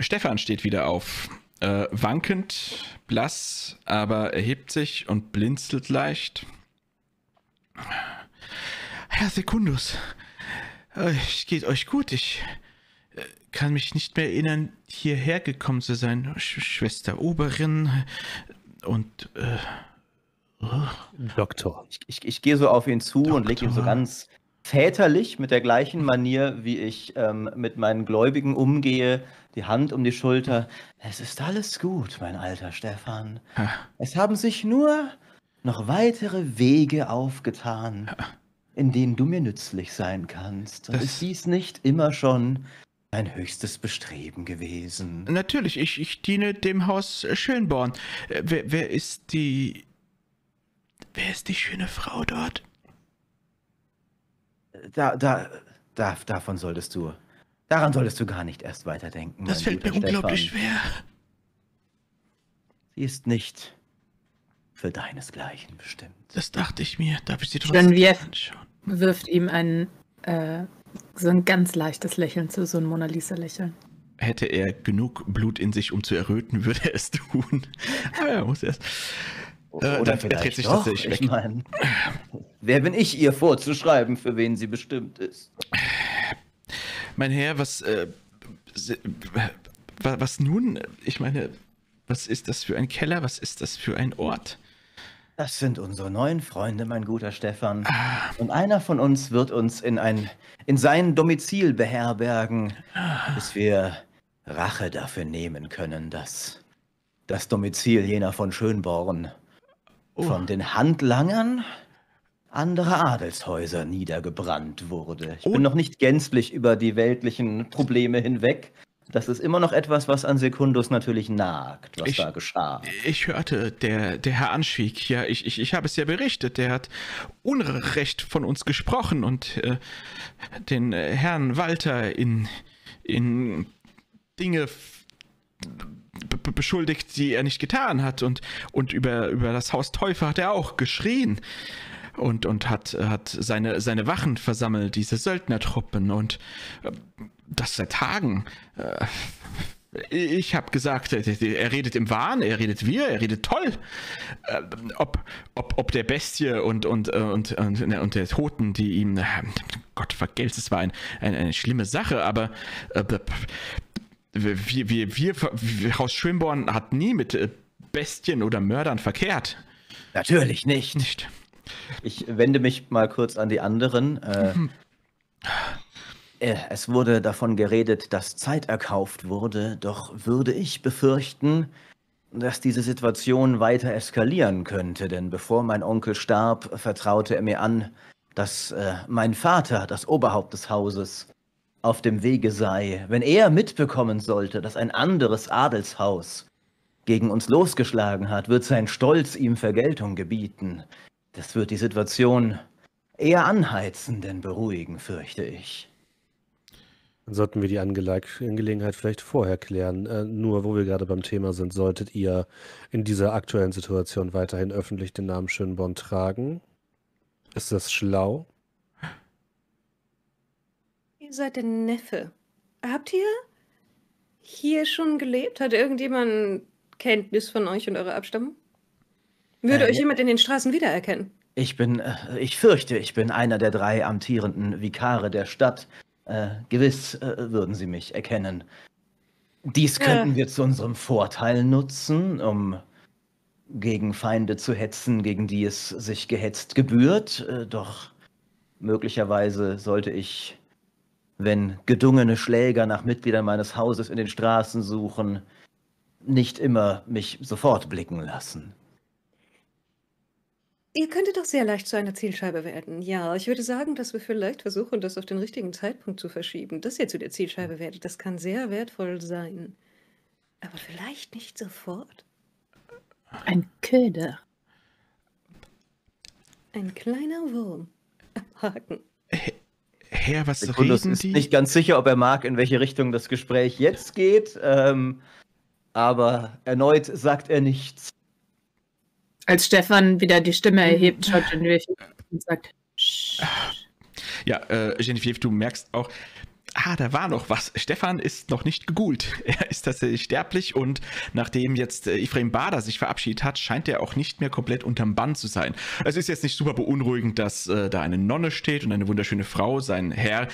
Stefan steht wieder auf. Äh, wankend, blass, aber erhebt sich und blinzelt leicht. Herr Sekundus, äh, es geht euch gut. Ich äh, kann mich nicht mehr erinnern, hierher gekommen zu sein. Sch Schwester Oberin und. Äh, oh. Doktor. Ich, ich, ich gehe so auf ihn zu Doktor. und lege ihm so ganz väterlich mit der gleichen Manier, wie ich ähm, mit meinen Gläubigen umgehe, die Hand um die Schulter. Es ist alles gut, mein alter Stefan. Es haben sich nur noch weitere Wege aufgetan, in denen du mir nützlich sein kannst. Und das ist dies nicht immer schon ein höchstes Bestreben gewesen? Natürlich, ich, ich diene dem Haus Schönborn. Äh, wer, wer ist die. Wer ist die schöne Frau dort? Da, da, da, davon solltest du. Daran solltest du gar nicht erst weiterdenken. Das fällt mir unglaublich Stefan. schwer. Sie ist nicht für deinesgleichen bestimmt. Das dachte ich mir. Darf ich sie trotzdem anschauen? wirft ihm ein, äh, so ein ganz leichtes Lächeln zu, so ein Mona Lisa-Lächeln. Hätte er genug Blut in sich, um zu erröten, würde er es tun. Aber er muss erst. Äh, Oder dann dreht sich doch, tatsächlich weg. Ich mein, wer bin ich, ihr vorzuschreiben, für wen sie bestimmt ist? Mein Herr, was, äh, was nun? Ich meine, was ist das für ein Keller? Was ist das für ein Ort? Das sind unsere neuen Freunde, mein guter Stefan. Ah. Und einer von uns wird uns in ein in sein Domizil beherbergen, ah. bis wir Rache dafür nehmen können, dass das Domizil jener von Schönborn oh. von den Handlangern anderer Adelshäuser niedergebrannt wurde. Ich oh. bin noch nicht gänzlich über die weltlichen Probleme hinweg. Das ist immer noch etwas, was an Sekundus natürlich nagt, was ich, da geschah. Ich hörte, der, der Herr Anschwieg, ja, ich, ich, ich habe es ja berichtet, der hat Unrecht von uns gesprochen und äh, den äh, Herrn Walter in, in Dinge beschuldigt, die er nicht getan hat. Und, und über, über das Haus Teufel hat er auch geschrien. Und, und hat, hat seine, seine Wachen versammelt, diese Söldnertruppen. Und äh, das seit Tagen. Äh, ich habe gesagt, er redet im Wahn, er redet wir, er redet toll. Äh, ob, ob, ob der Bestie und, und, und, und, und der Toten, die ihm, Gott vergelt's, es war ein, ein, eine schlimme Sache, aber wir, wir, wir, Haus Schönborn hat nie mit äh, Bestien oder Mördern verkehrt. Natürlich nicht. Nicht. Ich wende mich mal kurz an die anderen. Äh, äh, es wurde davon geredet, dass Zeit erkauft wurde, doch würde ich befürchten, dass diese Situation weiter eskalieren könnte, denn bevor mein Onkel starb, vertraute er mir an, dass äh, mein Vater, das Oberhaupt des Hauses, auf dem Wege sei, wenn er mitbekommen sollte, dass ein anderes Adelshaus gegen uns losgeschlagen hat, wird sein Stolz ihm Vergeltung gebieten. Das wird die Situation eher anheizen, denn beruhigen, fürchte ich. Dann sollten wir die Angele Angelegenheit vielleicht vorher klären. Äh, nur, wo wir gerade beim Thema sind, solltet ihr in dieser aktuellen Situation weiterhin öffentlich den Namen Schönborn tragen? Ist das schlau? Ihr seid der Neffe. Habt ihr hier schon gelebt? Hat irgendjemand Kenntnis von euch und eurer Abstammung? Würde äh, euch jemand in den Straßen wiedererkennen? Ich bin, äh, ich fürchte, ich bin einer der drei amtierenden Vikare der Stadt. Äh, gewiss äh, würden sie mich erkennen. Dies könnten wir zu unserem Vorteil nutzen, um gegen Feinde zu hetzen, gegen die es sich gehetzt gebührt. Äh, doch möglicherweise sollte ich wenn gedungene Schläger nach Mitgliedern meines Hauses in den Straßen suchen, nicht immer mich sofort blicken lassen. Ihr könntet doch sehr leicht zu einer Zielscheibe werden. Ja, ich würde sagen, dass wir vielleicht versuchen, das auf den richtigen Zeitpunkt zu verschieben. Dass ihr zu der Zielscheibe werdet, das kann sehr wertvoll sein. Aber vielleicht nicht sofort. Ein Köder. Ein kleiner Wurm. Haken. Herr, was Sekundus reden ist die? nicht ganz sicher, ob er mag, in welche Richtung das Gespräch jetzt geht. Ähm, aber erneut sagt er nichts. Als Stefan wieder die Stimme erhebt, schaut Genevieve und sagt: Ja, äh, Genevieve, du merkst auch, Ah, da war noch was. Stefan ist noch nicht gegult. Er ist tatsächlich sterblich und nachdem jetzt äh, Ephraim Bader sich verabschiedet hat, scheint er auch nicht mehr komplett unterm Bann zu sein. Es ist jetzt nicht super beunruhigend, dass äh, da eine Nonne steht und eine wunderschöne Frau, sein Herr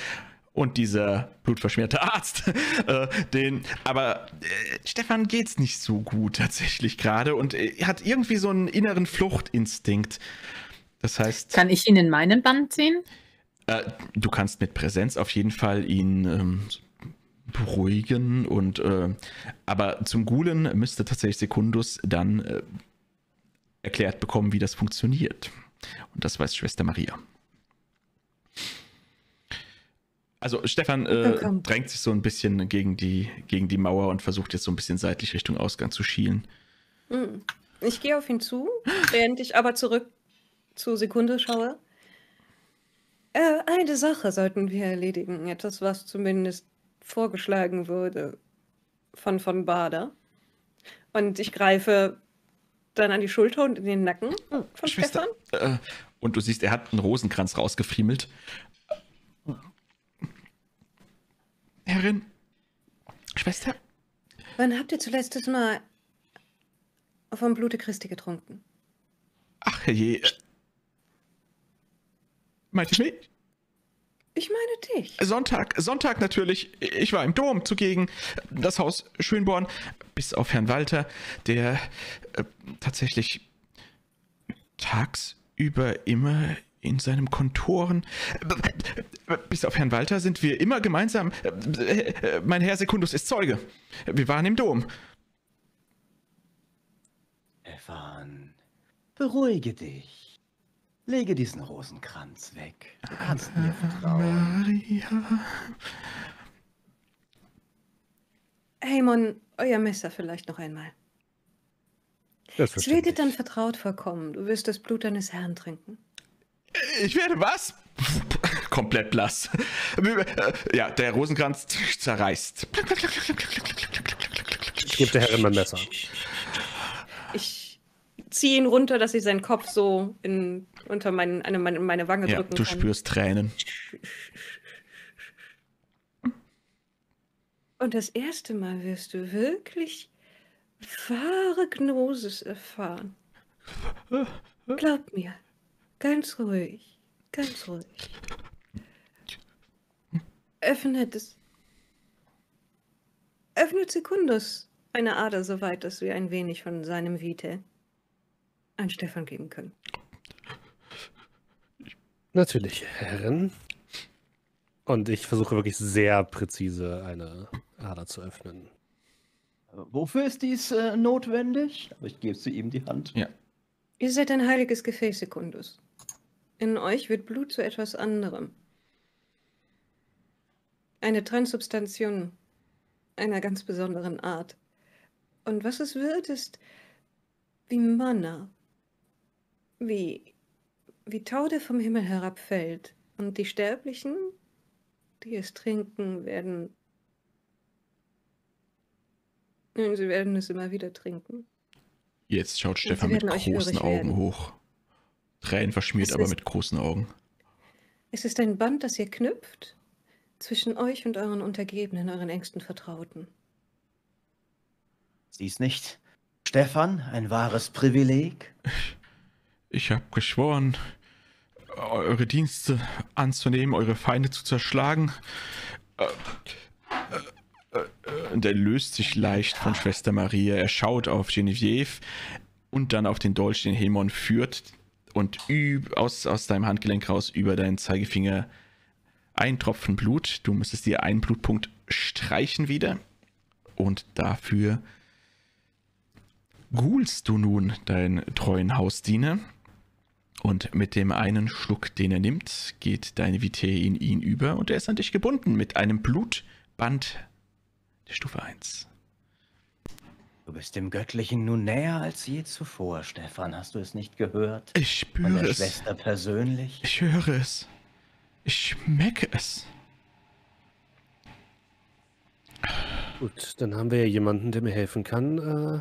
und dieser blutverschmierte Arzt. äh, den, aber äh, Stefan geht's nicht so gut tatsächlich gerade und äh, hat irgendwie so einen inneren Fluchtinstinkt. Das heißt. Kann ich ihn in meinen Bann ziehen? Äh, du kannst mit Präsenz auf jeden Fall ihn ähm, beruhigen und äh, aber zum Gulen müsste tatsächlich Sekundus dann äh, erklärt bekommen, wie das funktioniert. Und das weiß Schwester Maria. Also Stefan äh, drängt sich so ein bisschen gegen die, gegen die Mauer und versucht jetzt so ein bisschen seitlich Richtung Ausgang zu schielen. Hm. Ich gehe auf ihn zu, während ich aber zurück zu Sekunde schaue. Äh, eine Sache sollten wir erledigen. Etwas, was zumindest vorgeschlagen wurde von von Bader. Und ich greife dann an die Schulter und in den Nacken von Schwester. Stefan. Äh, und du siehst, er hat einen Rosenkranz rausgefriemelt. Herrin, Schwester, Wann habt ihr zuletzt das Mal vom Blute Christi getrunken? ach herrje. Meint ihr mich? Ich meine dich. Sonntag, Sonntag natürlich. Ich war im Dom zugegen. Das Haus Schönborn, bis auf Herrn Walter, der äh, tatsächlich tagsüber immer in seinem Kontoren. Bis auf Herrn Walter sind wir immer gemeinsam. Mein Herr Sekundus ist Zeuge. Wir waren im Dom. Stefan, beruhige dich. Lege diesen Rosenkranz weg. Du kannst mir vertrauen. Maria. Heymon, euer Messer vielleicht noch einmal. Es wird dir dann vertraut vorkommen. Du wirst das Blut deines Herrn trinken. Ich werde was? Komplett blass. Ja, der Rosenkranz zerreißt. Ich gebe der Herrin mein Messer. Ich ziehe ihn runter, dass ich seinen Kopf so in, unter mein, eine, meine, meine Wange Ja, drücken du kann. spürst Tränen. Und das erste Mal wirst du wirklich wahre Gnosis erfahren. Glaub mir. Ganz ruhig. Ganz ruhig. Öffnet es. Öffnet Sekundus eine Ader so weit, dass wir ein wenig von seinem Vite an Stefan geben können. Natürlich, Herren. Und ich versuche wirklich sehr präzise eine Ader zu öffnen. Wofür ist dies äh, notwendig? Aber ich gebe zu ihm die Hand. Ja. Ihr seid ein heiliges Gefäß, Sekundus. In euch wird Blut zu etwas anderem. Eine Transubstantion einer ganz besonderen Art. Und was es wird, ist wie Manna. Wie, wie Tau, der vom Himmel herabfällt. Und die Sterblichen, die es trinken, werden. Nun, Sie werden es immer wieder trinken. Jetzt schaut Stefan mit großen Augen werden. hoch. Tränen verschmiert, Es aber ist- mit großen Augen. Es ist ein Band, das ihr knüpft zwischen euch und euren Untergebenen, euren engsten Vertrauten. Siehst nicht, Stefan, ein wahres Privileg? Ich habe geschworen, eure Dienste anzunehmen, eure Feinde zu zerschlagen. Und er löst sich leicht von Schwester Maria. Er schaut auf Genevieve und dann auf den Dolch, den Hemon führt und aus, aus deinem Handgelenk raus über deinen Zeigefinger ein Tropfen Blut. Du müsstest dir einen Blutpunkt streichen wieder. Und dafür gulst du nun deinen treuen Hausdiener. Und mit dem einen Schluck, den er nimmt, geht deine Vitae in ihn über und er ist an dich gebunden mit einem Blutband der Stufe 1. Du bist dem Göttlichen nun näher als je zuvor, Stefan. Hast du es nicht gehört? Ich Von spüre der es. Schwester persönlich? Ich höre es. Ich schmecke es. Gut, dann haben wir ja jemanden, der mir helfen kann, äh,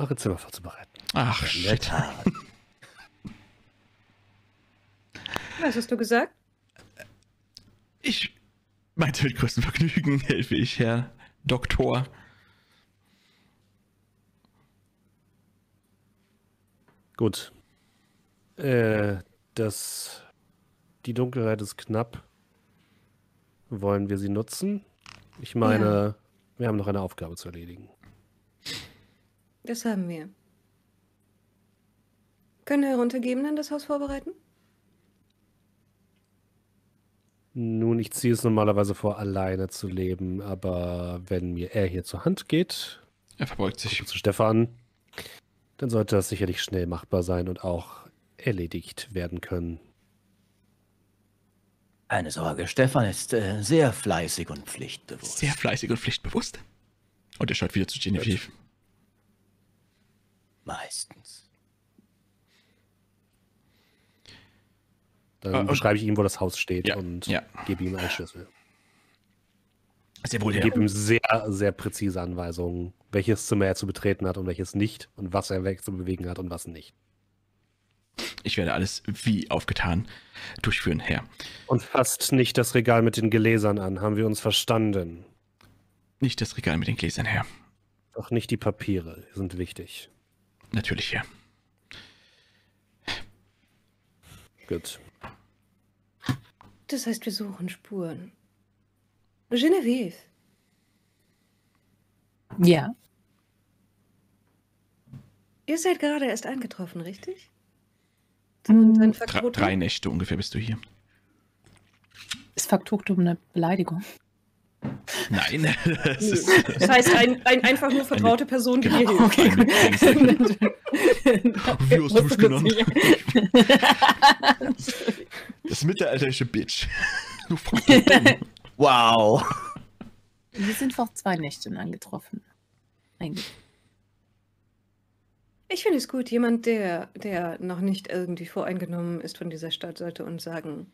eure Zimmer vorzubereiten. Ach, der shit. Was hast du gesagt? Ich, Meinte mit größtem Vergnügen helfe ich, Herr Doktor. Gut. Äh, das. Die Dunkelheit ist knapp. Wollen wir sie nutzen? Ich meine, Ja. wir haben noch eine Aufgabe zu erledigen. Das haben wir. Können wir heruntergeben, dann das Haus vorbereiten? Nun, ich ziehe es normalerweise vor, alleine zu leben, aber wenn mir er hier zur Hand geht, Er verbeugt sich. zu Stefan, dann sollte das sicherlich schnell machbar sein und auch erledigt werden können. Keine Sorge, Stefan ist äh, sehr fleißig und pflichtbewusst. Sehr fleißig und pflichtbewusst. Und er schaut wieder zu Genevieve. Meistens. Dann und- beschreibe ich ihm, wo das Haus steht Ja, und ja. gebe ihm einen Schlüssel. Sehr wohl, Ich Herr. gebe ihm sehr, sehr präzise Anweisungen, welches Zimmer er zu betreten hat und welches nicht und was er weg zu bewegen hat und was nicht. Ich werde alles wie aufgetan durchführen, Herr. Und fasst nicht das Regal mit den Gläsern an, haben wir uns verstanden. Nicht das Regal mit den Gläsern, Herr. Auch nicht die Papiere, sind wichtig. Natürlich, Herr. Gut. Das heißt, wir suchen Spuren. Genevieve, Ja, ihr seid gerade erst eingetroffen, richtig? Faktotum? drei Nächte ungefähr bist du hier. ist Faktotum eine Beleidigung? Nein, das ist. Das heißt, ein, ein einfach nur vertraute Person, die Genau. hilft. Okay. Wie hast du mich genannt? Das mittelalterliche Bitch. Du Faktotum. Wow. Wir sind vor zwei Nächten angetroffen. Eigentlich. Ich finde es gut, jemand, der, der noch nicht irgendwie voreingenommen ist von dieser Stadt, sollte uns sagen,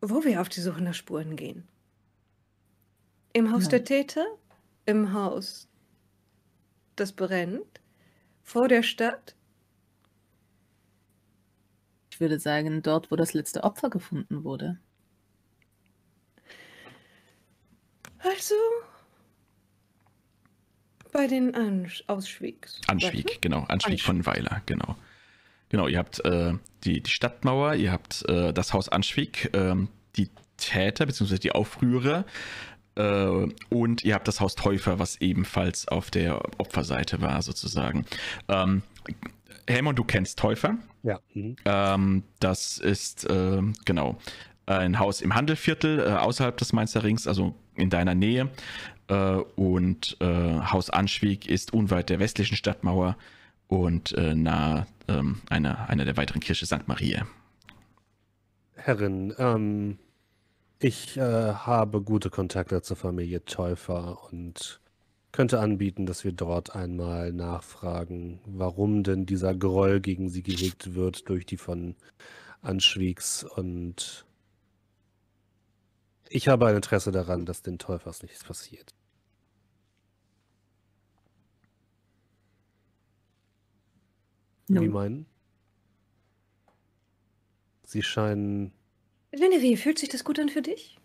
wo wir auf die Suche nach Spuren gehen. Im Haus Ja. der Täter? Im Haus, das brennt? Vor der Stadt? Ich würde sagen, dort, wo das letzte Opfer gefunden wurde. Also bei den Ansch Ausschwiegs. Anschwieg, genau. Anschwieg von Weiler, genau. Genau, ihr habt äh, die, die Stadtmauer, ihr habt äh, das Haus Anschwieg, ähm, die Täter bzw. die Aufrührer äh, und ihr habt das Haus Täufer, was ebenfalls auf der Opferseite war, sozusagen. Ähm, Helmut, du kennst Täufer. Ja. Mhm. Ähm, das ist ähm, genau ein Haus im Handelviertel äh, außerhalb des Mainzer Rings, also in deiner Nähe. Äh, und äh, Haus Anschwieg ist unweit der westlichen Stadtmauer und äh, nahe ähm, einer, einer der weiteren Kirche St. Maria. Herrin, ähm, ich äh, habe gute Kontakte zur Familie Täufer und könnte anbieten, dass wir dort einmal nachfragen, warum denn dieser Groll gegen sie gehegt wird durch die von Anschwiegs und ich habe ein Interesse daran, dass den Täufers nichts passiert. Wie Nun, meinen? Sie scheinen Genevieve, fühlt sich das gut an für dich?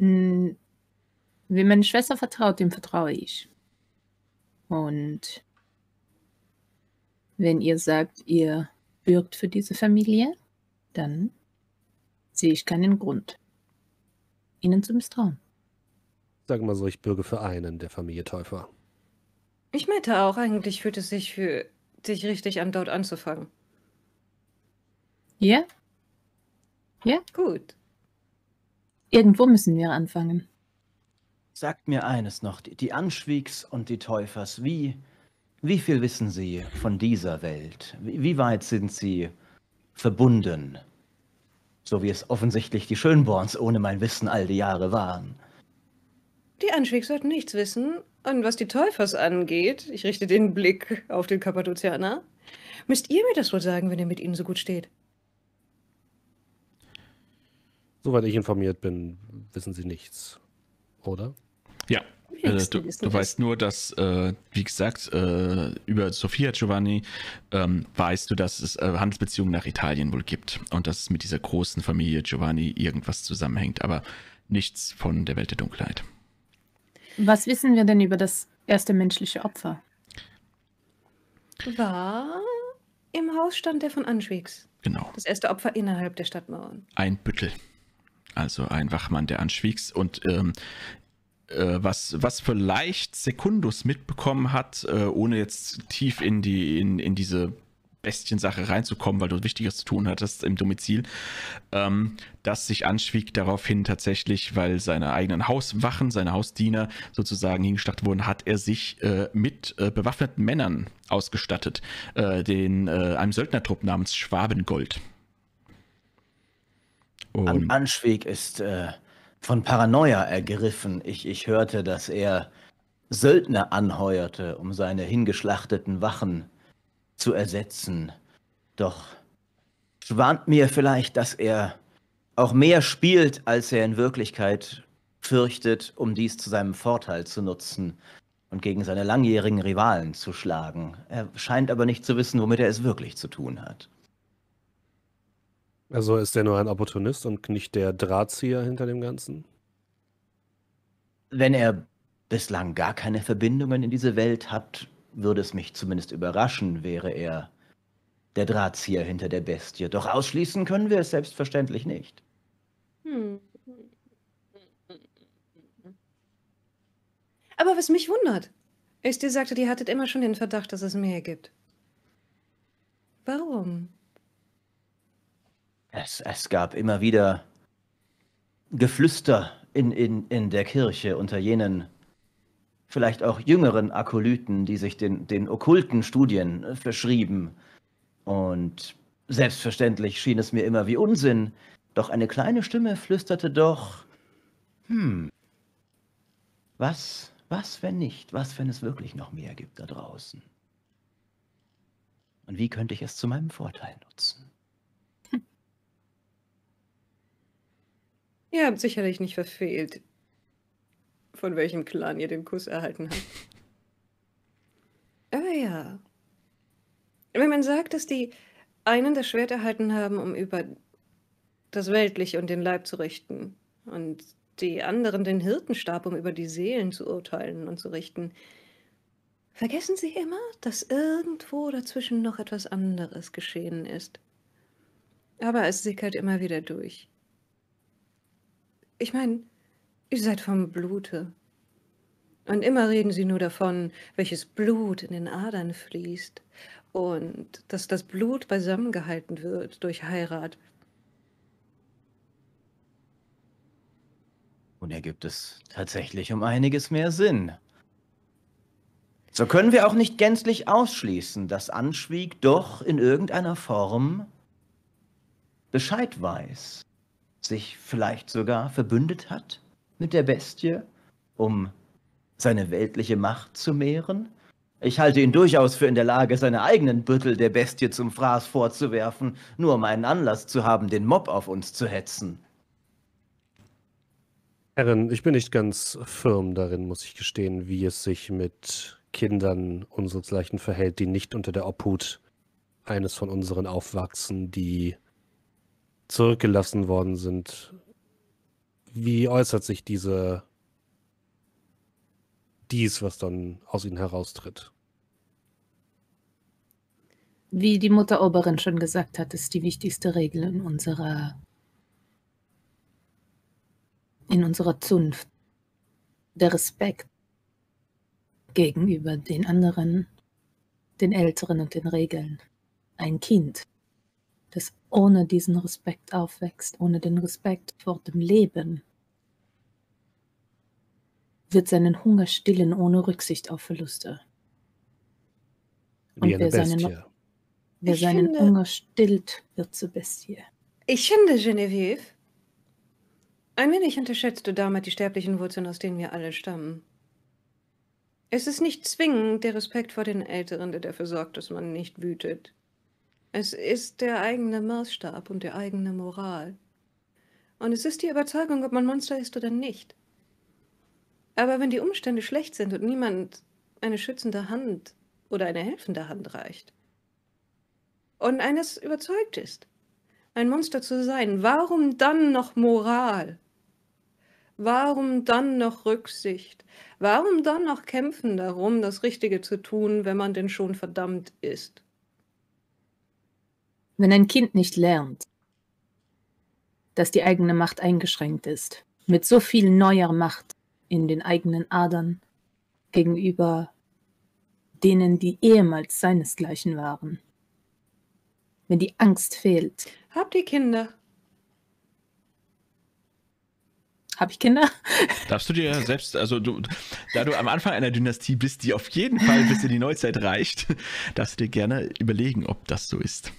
Mm, Wem meine Schwester vertraut, dem vertraue ich. Und wenn ihr sagt, ihr bürgt für diese Familie, dann sehe ich keinen Grund, ihnen zu misstrauen. Sagen wir mal so, ich bürge für einen der Familie Täufer. Ich meinte auch, eigentlich fühlt es sich für dich richtig an, dort anzufangen. Ja, Gut. Irgendwo müssen wir anfangen. Sagt mir eines noch, die, Anschwiegs und die Täufers, wie, wie viel wissen Sie von dieser Welt? Wie, wie weit sind Sie verbunden? So wie es offensichtlich die Schönborns ohne mein Wissen all die Jahre waren. Die Anschwieg sollten nichts wissen. Und was die Täufers angeht, ich richte den Blick auf den Kappadozianer, müsst ihr mir das wohl sagen, wenn ihr mit ihnen so gut steht. Soweit ich informiert bin, wissen Sie nichts. Oder? Ja, äh, du, du weißt nur, dass, äh, wie gesagt, äh, über Sophia Giovanni ähm, weißt du, dass es äh, Handelsbeziehungen nach Italien wohl gibt und dass es mit dieser großen Familie Giovanni irgendwas zusammenhängt, aber nichts von der Welt der Dunkelheit. Was wissen wir denn über das erste menschliche Opfer? War im Hausstand der von Anschwegs. Genau. Das erste Opfer innerhalb der Stadtmauern. Ein Büttel. Also ein Wachmann der Anschwiegs und ähm, äh, was, was vielleicht Sekundus mitbekommen hat, äh, ohne jetzt tief in die, in, in diese Bestiensache reinzukommen, weil du Wichtiges zu tun hattest im Domizil, ähm, dass sich Anschwieg daraufhin tatsächlich, weil seine eigenen Hauswachen, seine Hausdiener sozusagen hingestattet wurden, hat er sich äh, mit äh, bewaffneten Männern ausgestattet, äh, den, äh, einem Söldnertrupp namens Schwabengold. An Anschweg ist äh, von Paranoia ergriffen. Ich, ich hörte, dass er Söldner anheuerte, um seine hingeschlachteten Wachen zu ersetzen. Doch schwant mir vielleicht, dass er auch mehr spielt, als er in Wirklichkeit fürchtet, um dies zu seinem Vorteil zu nutzen und gegen seine langjährigen Rivalen zu schlagen. Er scheint aber nicht zu wissen, womit er es wirklich zu tun hat. Also ist er nur ein Opportunist und nicht der Drahtzieher hinter dem Ganzen? Wenn er bislang gar keine Verbindungen in diese Welt hat, würde es mich zumindest überraschen, wäre er der Drahtzieher hinter der Bestie. Doch ausschließen können wir es selbstverständlich nicht. Hm. Aber was mich wundert, ist, ihr sagtet, ihr hattet immer schon den Verdacht, dass es mehr gibt. Warum? Es, es gab immer wieder Geflüster in, in, in der Kirche unter jenen vielleicht auch jüngeren Akolyten, die sich den, den okkulten Studien verschrieben. Und selbstverständlich schien es mir immer wie Unsinn, doch eine kleine Stimme flüsterte doch, hm, was, was, wenn nicht? Was, wenn es wirklich noch mehr gibt da draußen? Und wie könnte ich es zu meinem Vorteil nutzen? Ihr habt sicherlich nicht verfehlt, von welchem Clan ihr den Kuss erhalten habt. Aber ja. Wenn man sagt, dass die einen das Schwert erhalten haben, um über das Weltliche und den Leib zu richten, und die anderen den Hirtenstab, um über die Seelen zu urteilen und zu richten, vergessen sie immer, dass irgendwo dazwischen noch etwas anderes geschehen ist. Aber es sickert immer wieder durch. Ich meine, ihr seid vom Blute. Und immer reden sie nur davon, welches Blut in den Adern fließt und dass das Blut beisammengehalten wird durch Heirat. Und ergibt es tatsächlich um einiges mehr Sinn. So können wir auch nicht gänzlich ausschließen, dass Anschwieg doch in irgendeiner Form Bescheid weiß, sich vielleicht sogar verbündet hat mit der Bestie, um seine weltliche Macht zu mehren. Ich halte ihn durchaus für in der Lage, seine eigenen Büttel der Bestie zum Fraß vorzuwerfen, nur um einen Anlass zu haben, den Mob auf uns zu hetzen. Herren, ich bin nicht ganz firm darin, muss ich gestehen, wie es sich mit Kindern unseresgleichen verhält, die nicht unter der Obhut eines von unseren aufwachsen, die zurückgelassen worden sind. Wie äußert sich diese dies, was dann aus ihnen heraustritt? Wie die Mutter Oberin schon gesagt hat, ist die wichtigste Regel in unserer in unserer Zunft der Respekt gegenüber den anderen, den Älteren und den Regeln. Ein Kind, das ohne diesen Respekt aufwächst, ohne den Respekt vor dem Leben, wird seinen Hunger stillen ohne Rücksicht auf Verluste. Und Wie eine wer seinen- Bestie. Wer Ich seinen finde- Hunger stillt, wird zur Bestie. Ich finde, Genevieve, ein wenig unterschätzt du damit die sterblichen Wurzeln, aus denen wir alle stammen. Es ist nicht zwingend der Respekt vor den Älteren, der dafür sorgt, dass man nicht wütet. Es ist der eigene Maßstab und der eigene Moral. Und es ist die Überzeugung, ob man Monster ist oder nicht. Aber wenn die Umstände schlecht sind und niemand eine schützende Hand oder eine helfende Hand reicht und eines überzeugt ist, ein Monster zu sein, warum dann noch Moral? Warum dann noch Rücksicht? Warum dann noch kämpfen darum, das Richtige zu tun, wenn man denn schon verdammt ist? Wenn ein Kind nicht lernt, dass die eigene Macht eingeschränkt ist, mit so viel neuer Macht in den eigenen Adern gegenüber denen, die ehemals seinesgleichen waren. Wenn die Angst fehlt. Habt ihr Kinder? Habe ich Kinder? Darfst du dir selbst, also du, da du am Anfang einer Dynastie bist, die auf jeden Fall bis in die Neuzeit reicht, darfst du dir gerne überlegen, ob das so ist.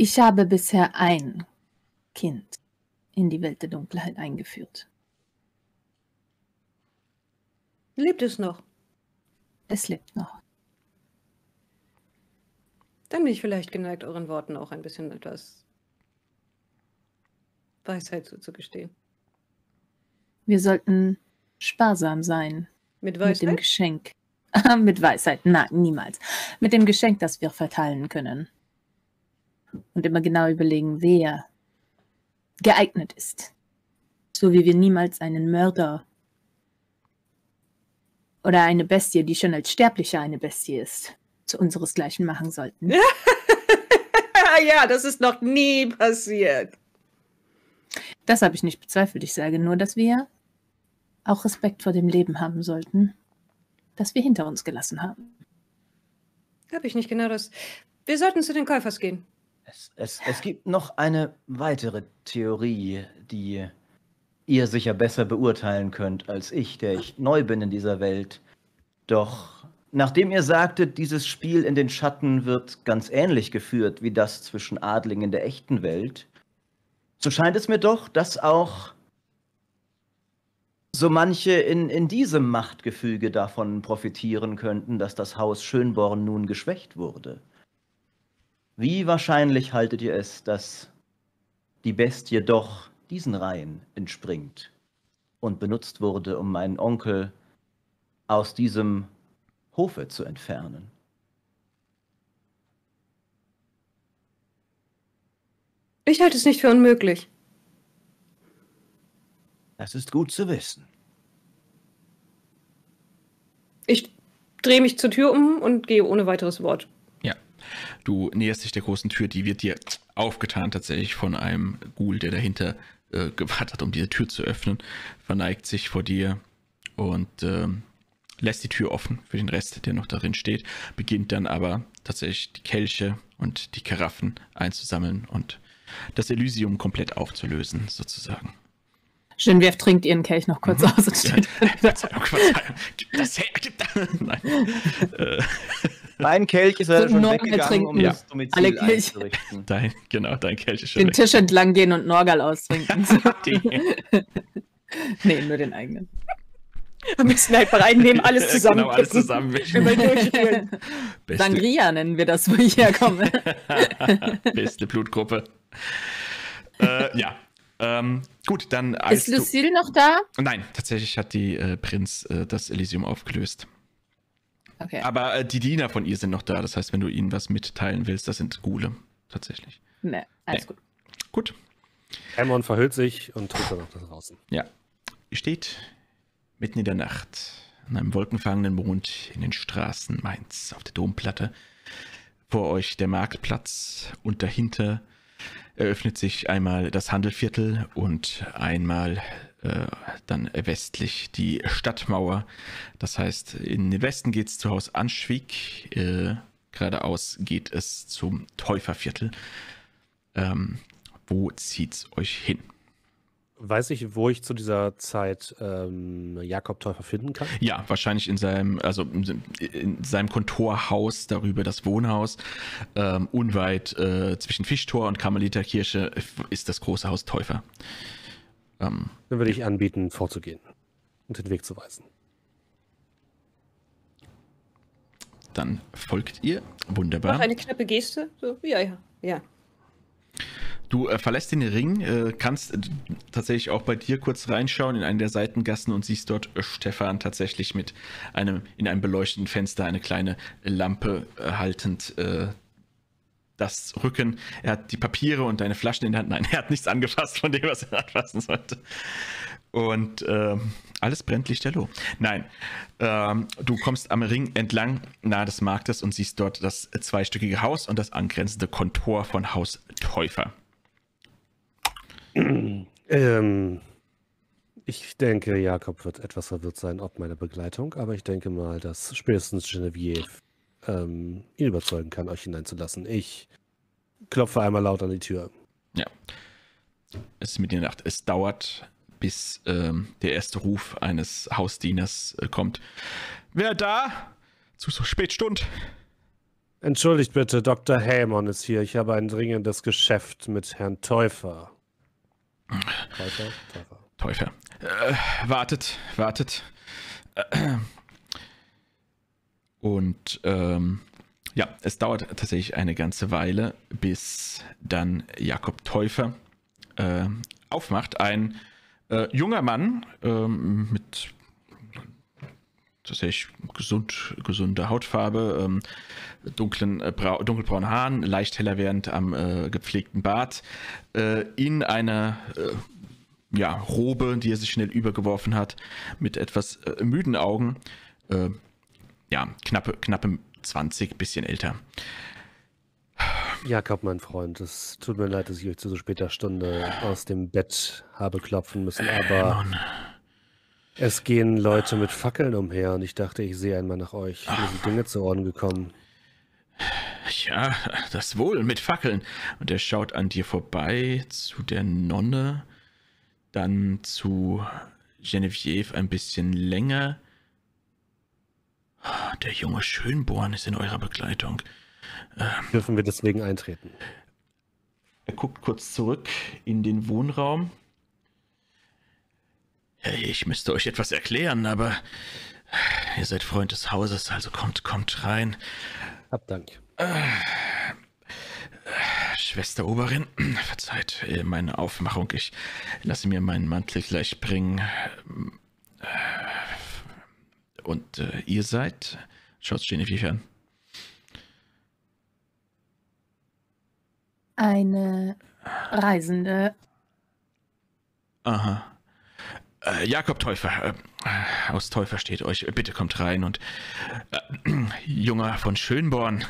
Ich habe bisher ein Kind in die Welt der Dunkelheit eingeführt. Lebt es noch? Es lebt noch. Dann bin ich vielleicht geneigt, euren Worten auch ein bisschen etwas Weisheit zuzugestehen. Wir sollten sparsam sein Mit mit dem Weisheit? Geschenk. mit Weisheit, nein, niemals. Mit dem Geschenk, das wir verteilen können. Und immer genau überlegen, wer geeignet ist. So wie wir niemals einen Mörder oder eine Bestie, die schon als Sterblicher eine Bestie ist, zu unseresgleichen machen sollten. ja, das ist noch nie passiert. Das habe ich nicht bezweifelt. Ich sage nur, dass wir auch Respekt vor dem Leben haben sollten, das wir hinter uns gelassen haben. Habe ich nicht genau das. Wir sollten zu den Käufers gehen. Es, es, es gibt noch eine weitere Theorie, die ihr sicher besser beurteilen könnt als ich, der ich neu bin in dieser Welt. Doch nachdem ihr sagtet, dieses Spiel in den Schatten wird ganz ähnlich geführt wie das zwischen Adligen in der echten Welt, so scheint es mir doch, dass auch so manche in, in diesem Machtgefüge davon profitieren könnten, dass das Haus Schönborn nun geschwächt wurde. Wie wahrscheinlich haltet ihr es, dass die Bestie doch diesen Reihen entspringt und benutzt wurde, um meinen Onkel aus diesem Hofe zu entfernen? Ich halte es nicht für unmöglich. Das ist gut zu wissen. Ich drehe mich zur Tür um und gehe ohne weiteres Wort. Ja. Du näherst dich der großen Tür, die wird dir aufgetan tatsächlich von einem Ghoul, der dahinter äh, gewartet hat, um diese Tür zu öffnen, verneigt sich vor dir und ähm, lässt die Tür offen für den Rest, der noch darin steht, beginnt dann aber tatsächlich die Kelche und die Karaffen einzusammeln und das Elysium komplett aufzulösen, sozusagen. Genevieve trinkt ihren Kelch noch kurz aus und steht. Verzeihung, Verzeihung. Gib das her, gib das. Nein. Mein Kelch ist ja So schon um trinken. das Domizil Alle Kelche. einzurichten. dein, genau, dein Kelch ist schon den weg. Tisch entlang gehen und Norgal austrinken. Nee, nur den eigenen. Wir müssen einfach reinnehmen, alles zusammen. Genau, alles. Beste, Sangria nennen wir das, wo ich herkomme. beste Blutgruppe. Äh, ja. Ähm, gut, dann Ist Lucille noch da? Nein, tatsächlich hat die äh, Prinz äh, das Elysium aufgelöst. Okay. Aber äh, die Diener von ihr sind noch da. Das heißt, wenn du ihnen was mitteilen willst, das sind Gule. Tatsächlich. Nee, alles Nee. gut. Gut. Amon verhüllt sich und tritt dann auch nach draußen. Ja. Ihr steht mitten in der Nacht an einem wolkenfangenden Mond in den Straßen Mainz auf der Domplatte. Vor euch der Marktplatz und dahinter eröffnet sich einmal das Handelviertel und einmal äh, dann westlich die Stadtmauer. Das heißt, in den Westen geht es zu Haus Anschwig, äh, geradeaus geht es zum Täuferviertel. Ähm, wo zieht's euch hin? Weiß ich, wo ich zu dieser Zeit ähm, Jakob Täufer finden kann? Ja, wahrscheinlich in seinem, also in seinem Kontorhaus, darüber das Wohnhaus. Ähm, unweit äh, zwischen Fischtor und Karmeliterkirche ist das große Haus Täufer. Ähm, Dann würde ich anbieten, vorzugehen und den Weg zu weisen. dann folgt ihr. Mach Wunderbar. eine knappe Geste. So, ja, ja, ja. du äh, verlässt den Ring, äh, kannst äh, tatsächlich auch bei dir kurz reinschauen in einen der Seitengassen und siehst dort äh, Stefan tatsächlich mit einem in einem beleuchteten Fenster eine kleine Lampe äh, haltend äh, das Rücken. Er hat die Papiere und deine Flaschen in der Hand. Nein, er hat nichts angefasst von dem, was er anfassen sollte. Und ähm, alles brennt lichterloh. Nein, ähm, du kommst am Ring entlang nahe des Marktes und siehst dort das zweistöckige Haus und das angrenzende Kontor von Haus Täufer. Ähm, ich denke, Jakob wird etwas verwirrt sein, ob meine Begleitung, aber ich denke mal, dass spätestens Genevieve ähm, ihn überzeugen kann, euch hineinzulassen. Ich klopfe einmal laut an die Tür. Ja. Es ist mit der Nacht. Es dauert, bis ähm, der erste Ruf eines Hausdieners äh, kommt. Wer da? Zu so Spätstund. Entschuldigt bitte, Dr. Hammond ist hier. Ich habe ein dringendes Geschäft mit Herrn Täufer. Täufer? Täufer. Teufel. Äh, wartet, wartet. Äh, Und ähm, ja, es dauert tatsächlich eine ganze Weile, bis dann Jakob Täufer äh, aufmacht. Ein äh, junger Mann ähm, mit tatsächlich gesund, gesunder Hautfarbe, ähm, dunklen, äh, brau, dunkelbraunen Haaren, leicht heller werdend am äh, gepflegten Bart, äh, in einer äh, ja, Robe, die er sich schnell übergeworfen hat, mit etwas äh, müden Augen. Äh, ja, knappe, knappe 20, bisschen älter. Jakob, mein Freund, es tut mir leid, dass ich euch zu so später Stunde aus dem Bett habe klopfen müssen, aber Nun, es gehen Leute mit Fackeln umher und ich dachte, ich sehe einmal nach euch. Mir sind Dinge zu Ohren gekommen. ja, das wohl mit Fackeln. Und er schaut an dir vorbei zu der Nonne, dann zu Genevieve ein bisschen länger. Der junge Schönborn ist in eurer Begleitung. Dürfen wir deswegen eintreten? Er guckt kurz zurück in den Wohnraum. Ja, Ich müsste euch etwas erklären, aber ihr seid Freund des Hauses, also kommt, kommt rein. Hab Dank. Schwester Oberin, verzeiht äh, meine Aufmachung. Ich lasse mir meinen Mantel gleich bringen. Und äh, ihr seid? Schaut Genevieve an. Eine Reisende. Aha. Äh, Jakob Täufer, äh, aus Täufer steht euch. Bitte kommt rein und äh, Junger von Schönborn,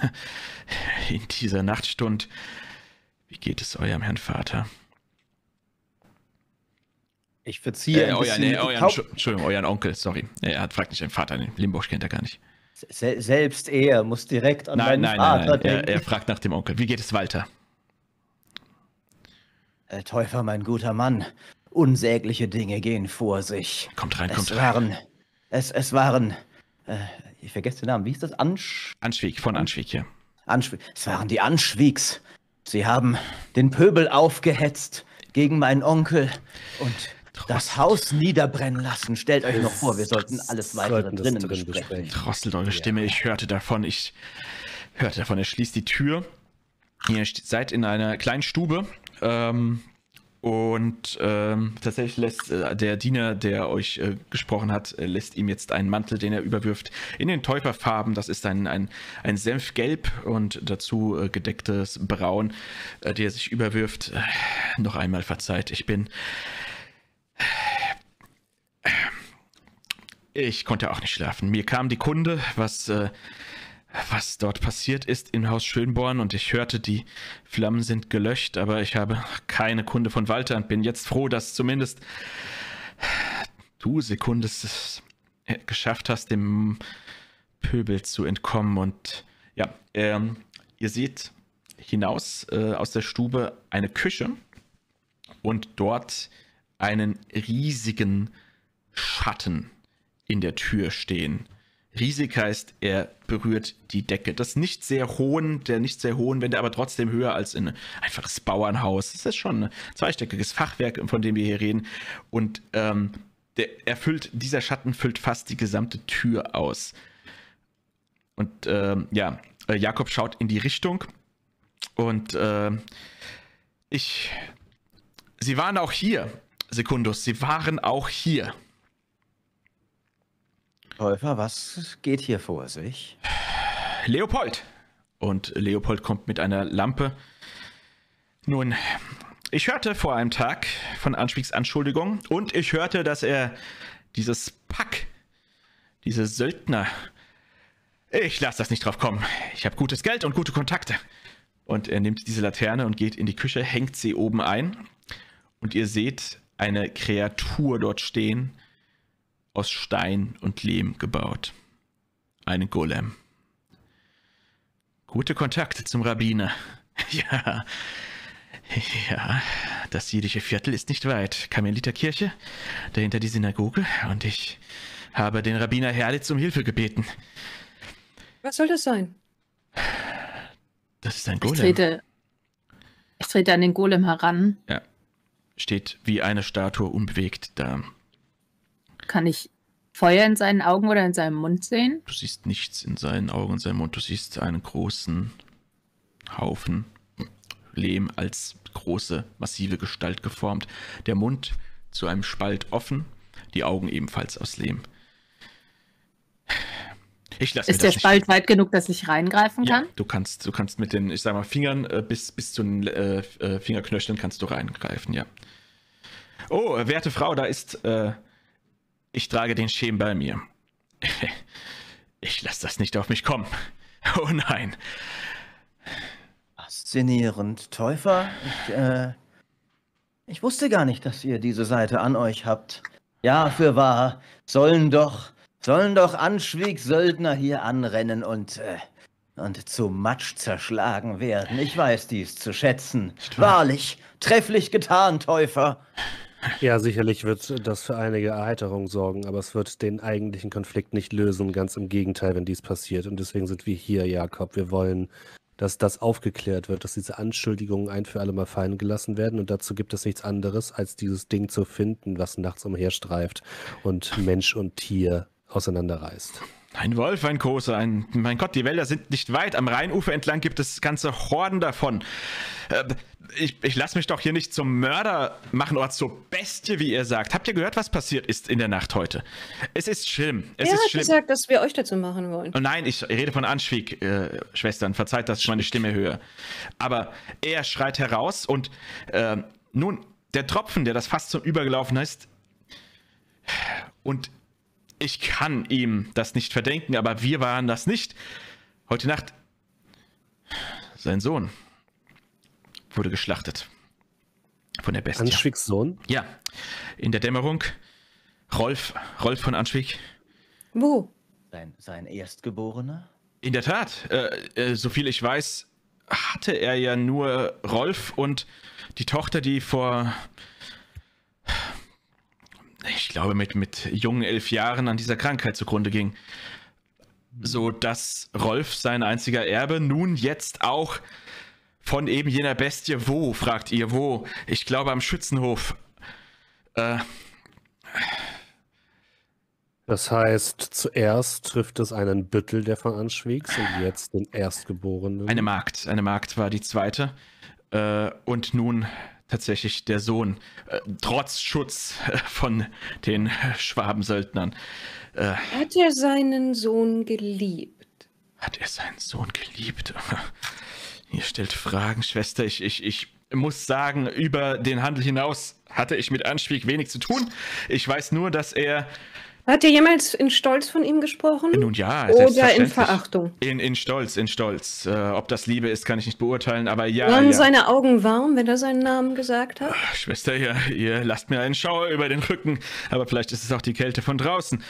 in dieser Nachtstund, wie geht es eurem Herrn Vater? Ich verziehe Äh, euren, die euren, Entschuldigung, euren Onkel, sorry. Er hat fragt nicht den Vater, den Limburg kennt er gar nicht. Se selbst er muss direkt an Nein, meinen nein, Vater nein, nein. Er, denken. er fragt nach dem Onkel. Wie geht es Walter? Äh, Täufer, mein guter Mann, unsägliche Dinge gehen vor sich. Kommt rein, Es kommt rein. waren, es, es waren, äh, ich vergesse den Namen, wie ist das? Ansch Anschwieg, von Anschwieg hier. Anschw es waren die Anschwiegs. Sie haben den Pöbel aufgehetzt gegen meinen Onkel und das Haus niederbrennen lassen. Stellt euch noch vor, wir sollten alles weitere Sollten drinnen drin besprechen. besprechen. Drosselt eure Stimme, ich hörte davon, ich hörte davon, er schließt die Tür. Ihr seid in einer kleinen Stube ähm, und ähm, tatsächlich lässt äh, der Diener, der euch äh, gesprochen hat, äh, lässt ihm jetzt einen Mantel, den er überwirft, in den Täuferfarben. Das ist ein, ein, ein Senfgelb und dazu äh, gedecktes Braun, äh, der sich überwirft. Äh, noch einmal verzeiht, ich bin Ich konnte auch nicht schlafen. Mir kam die Kunde, was, äh, was dort passiert ist im Haus Schönborn und ich hörte, die Flammen sind gelöscht, aber ich habe keine Kunde von Walter und bin jetzt froh, dass zumindest du, Sekundes, es äh, geschafft hast, dem Pöbel zu entkommen. Und ja, ähm, ihr seht hinaus äh, aus der Stube eine Küche und dort einen riesigen Schatten in der Tür stehen. Riesig heißt, er berührt die Decke. Das nicht sehr hohen, der nicht sehr hohen Wände, aber trotzdem höher als in ein einfaches Bauernhaus. Das ist schon ein zweistöckiges Fachwerk, von dem wir hier reden. Und ähm, der erfüllt, dieser Schatten füllt fast die gesamte Tür aus. Und ähm, ja, äh, Jakob schaut in die Richtung und ähm, Ich. Sie waren auch hier. Sekundus, Sie waren auch hier. Täufer, was geht hier vor sich? Leopold. Und Leopold kommt mit einer Lampe. Nun, ich hörte vor einem Tag von Anschwiegs Anschuldigung und ich hörte, dass er dieses Pack, diese Söldner, ich lasse das nicht drauf kommen. Ich habe gutes Geld und gute Kontakte. Und er nimmt diese Laterne und geht in die Küche, hängt sie oben ein. Und ihr seht eine Kreatur dort stehen, aus Stein und Lehm gebaut. Eine Golem. Gute Kontakte zum Rabbiner. Ja. Ja, das jüdische Viertel ist nicht weit. Karmeliterkirche, dahinter die Synagoge und ich habe den Rabbiner Herlitz um Hilfe gebeten. Was soll das sein? Das ist ein Ich Golem. trete, ich trete an den Golem heran. Ja. Steht wie eine Statue unbewegt da. Kann ich Feuer in seinen Augen oder in seinem Mund sehen? Du siehst nichts in seinen Augen und seinem Mund. Du siehst einen großen Haufen Lehm als große, massive Gestalt geformt. Der Mund zu einem Spalt offen, die Augen ebenfalls aus Lehm. Ich lasse Ist der Spalt weit genug, dass ich reingreifen Ja, kann? du kannst, du kannst mit den, ich sag mal, Fingern äh, bis, bis zu den äh, äh, Fingerknöcheln kannst du reingreifen, ja. Oh, werte Frau, da ist, äh, ich trage den Schem bei mir. Ich lasse das nicht auf mich kommen. Oh nein. Faszinierend. Täufer, ich, äh, ich wusste gar nicht, dass ihr diese Seite an euch habt. Ja, für wahr. Sollen doch, sollen doch Anschwiegs-Söldner hier anrennen und, äh, und zu Matsch zerschlagen werden. Ich weiß dies zu schätzen. Wahrlich, trefflich getan, Täufer. Ja, sicherlich wird das für einige Erheiterung sorgen, aber es wird den eigentlichen Konflikt nicht lösen. Ganz im Gegenteil, wenn dies passiert. Und deswegen sind wir hier, Jakob. Wir wollen, dass das aufgeklärt wird, dass diese Anschuldigungen ein für alle Mal fallen gelassen werden. Und dazu gibt es nichts anderes, als dieses Ding zu finden, was nachts umherstreift und Mensch und Tier auseinanderreißt. Ein Wolf, ein Kose, ein. Mein Gott, die Wälder sind nicht weit. Am Rheinufer entlang gibt es ganze Horden davon. Äh, ich ich lasse mich doch hier nicht zum Mörder machen oder zur Bestie, wie ihr sagt. Habt ihr gehört, was passiert ist in der Nacht heute? Es ist schlimm. Es er ist hat schlimm. gesagt, dass wir euch dazu machen wollen. Oh nein, ich rede von Anschwieg, äh, Schwestern. Verzeiht, dass ich meine Stimme höre. Aber er schreit heraus und äh, nun, der Tropfen, der das fast zum Übergelaufen ist, und ich kann ihm das nicht verdenken, aber wir waren das nicht. Heute Nacht, sein Sohn wurde geschlachtet. Von der Bestie. Anschwiegs Sohn? Ja, in der Dämmerung. Rolf, Rolf von Anschwieg. Wo? Sein, sein Erstgeborener? In der Tat, äh, äh, so viel ich weiß, hatte er ja nur Rolf und die Tochter, die vor, ich glaube, mit, mit jungen elf Jahren an dieser Krankheit zugrunde ging. So dass Rolf, sein einziger Erbe, nun jetzt auch von eben jener Bestie, wo, fragt ihr, wo? Ich glaube am Schützenhof. Äh, Das heißt, zuerst trifft es einen Büttel, der von Anschwiegs, und jetzt den Erstgeborenen. Eine Magd. Eine Magd war die zweite. Äh, und nun tatsächlich der Sohn. Äh, trotz Schutz äh, von den Schwabensöldnern. Äh, Hat er seinen Sohn geliebt? hat er seinen Sohn geliebt? Ihr stellt Fragen, Schwester. Ich, ich, ich muss sagen, über den Handel hinaus hatte ich mit Anschwieg wenig zu tun. Ich weiß nur, dass er. Hat er jemals in Stolz von ihm gesprochen? Nun ja, Oder in. Verachtung? In, in Stolz, in Stolz. Äh, ob das Liebe ist, kann ich nicht beurteilen, aber ja. Waren ja. seine Augen warm, wenn er seinen Namen gesagt hat? Schwester, ihr, ihr lasst mir einen Schauer über den Rücken, aber vielleicht ist es auch die Kälte von draußen.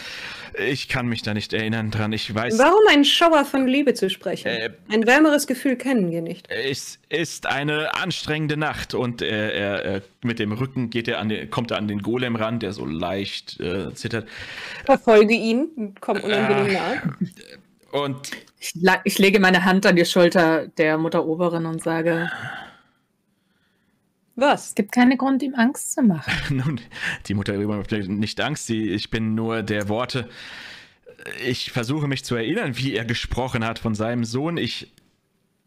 Ich kann mich da nicht erinnern dran. Ich weiß, Warum einen Schauer von Liebe zu sprechen? Äh, Ein wärmeres Gefühl kennen wir nicht. es ist eine anstrengende Nacht und er, er mit dem Rücken geht er an den, kommt er an den Golem ran, der so leicht äh, zittert. Verfolge ihn, komm unangenehm Ah. nahe. Und Ich, ich lege meine Hand an die Schulter der Mutter Oberin und sage, Was? es gibt keinen Grund, ihm Angst zu machen. nun, die Mutter hat nicht Angst, sie, ich bin nur der Worte. Ich versuche mich zu erinnern, wie er gesprochen hat von seinem Sohn. Ich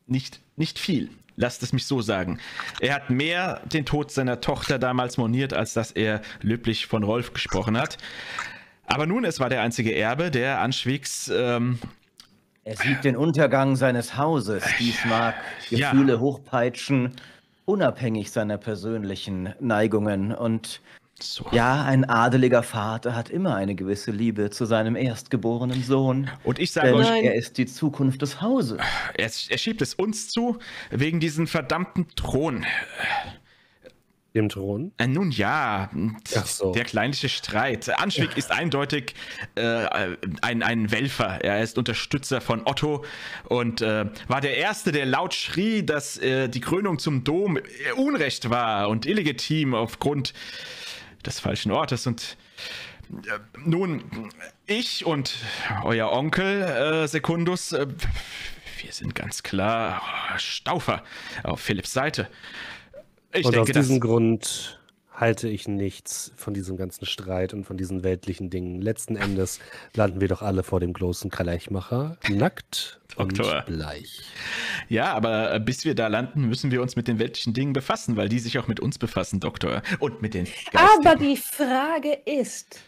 nicht, nicht viel. Lasst es mich so sagen. Er hat mehr den Tod seiner Tochter damals moniert, als dass er löblich von Rolf gesprochen hat. Aber nun, es war der einzige Erbe, der Anschwiegs ähm, Er sieht den Untergang seines Hauses. Dies mag Ja. Gefühle hochpeitschen, unabhängig seiner persönlichen Neigungen. Und so. ja, ein adeliger Vater hat immer eine gewisse Liebe zu seinem erstgeborenen Sohn. Und ich sage euch, Nein. er ist die Zukunft des Hauses. er, er schiebt es uns zu, wegen diesem verdammten Thron. Dem Thron. Äh, nun ja, Ach so. der kleinliche Streit. Anschwig ist eindeutig äh, ein, ein Welfer. Er ist Unterstützer von Otto und äh, war der Erste, der laut schrie, dass äh, die Krönung zum Dom äh, Unrecht war und illegitim aufgrund des falschen Ortes. Und äh, nun, ich und euer Onkel äh, Sekundus, äh, wir sind ganz klar äh, Staufer auf Philipps Seite. Ich und aus denke, dass diesem Grund halte ich nichts von diesem ganzen Streit und von diesen weltlichen Dingen. Letzten Endes landen wir doch alle vor dem großen Kalleichmacher, nackt Doktor. und bleich. Ja, aber äh, bis wir da landen, müssen wir uns mit den weltlichen Dingen befassen, weil die sich auch mit uns befassen, Doktor. Und mit den Aber geistigen. die Frage ist,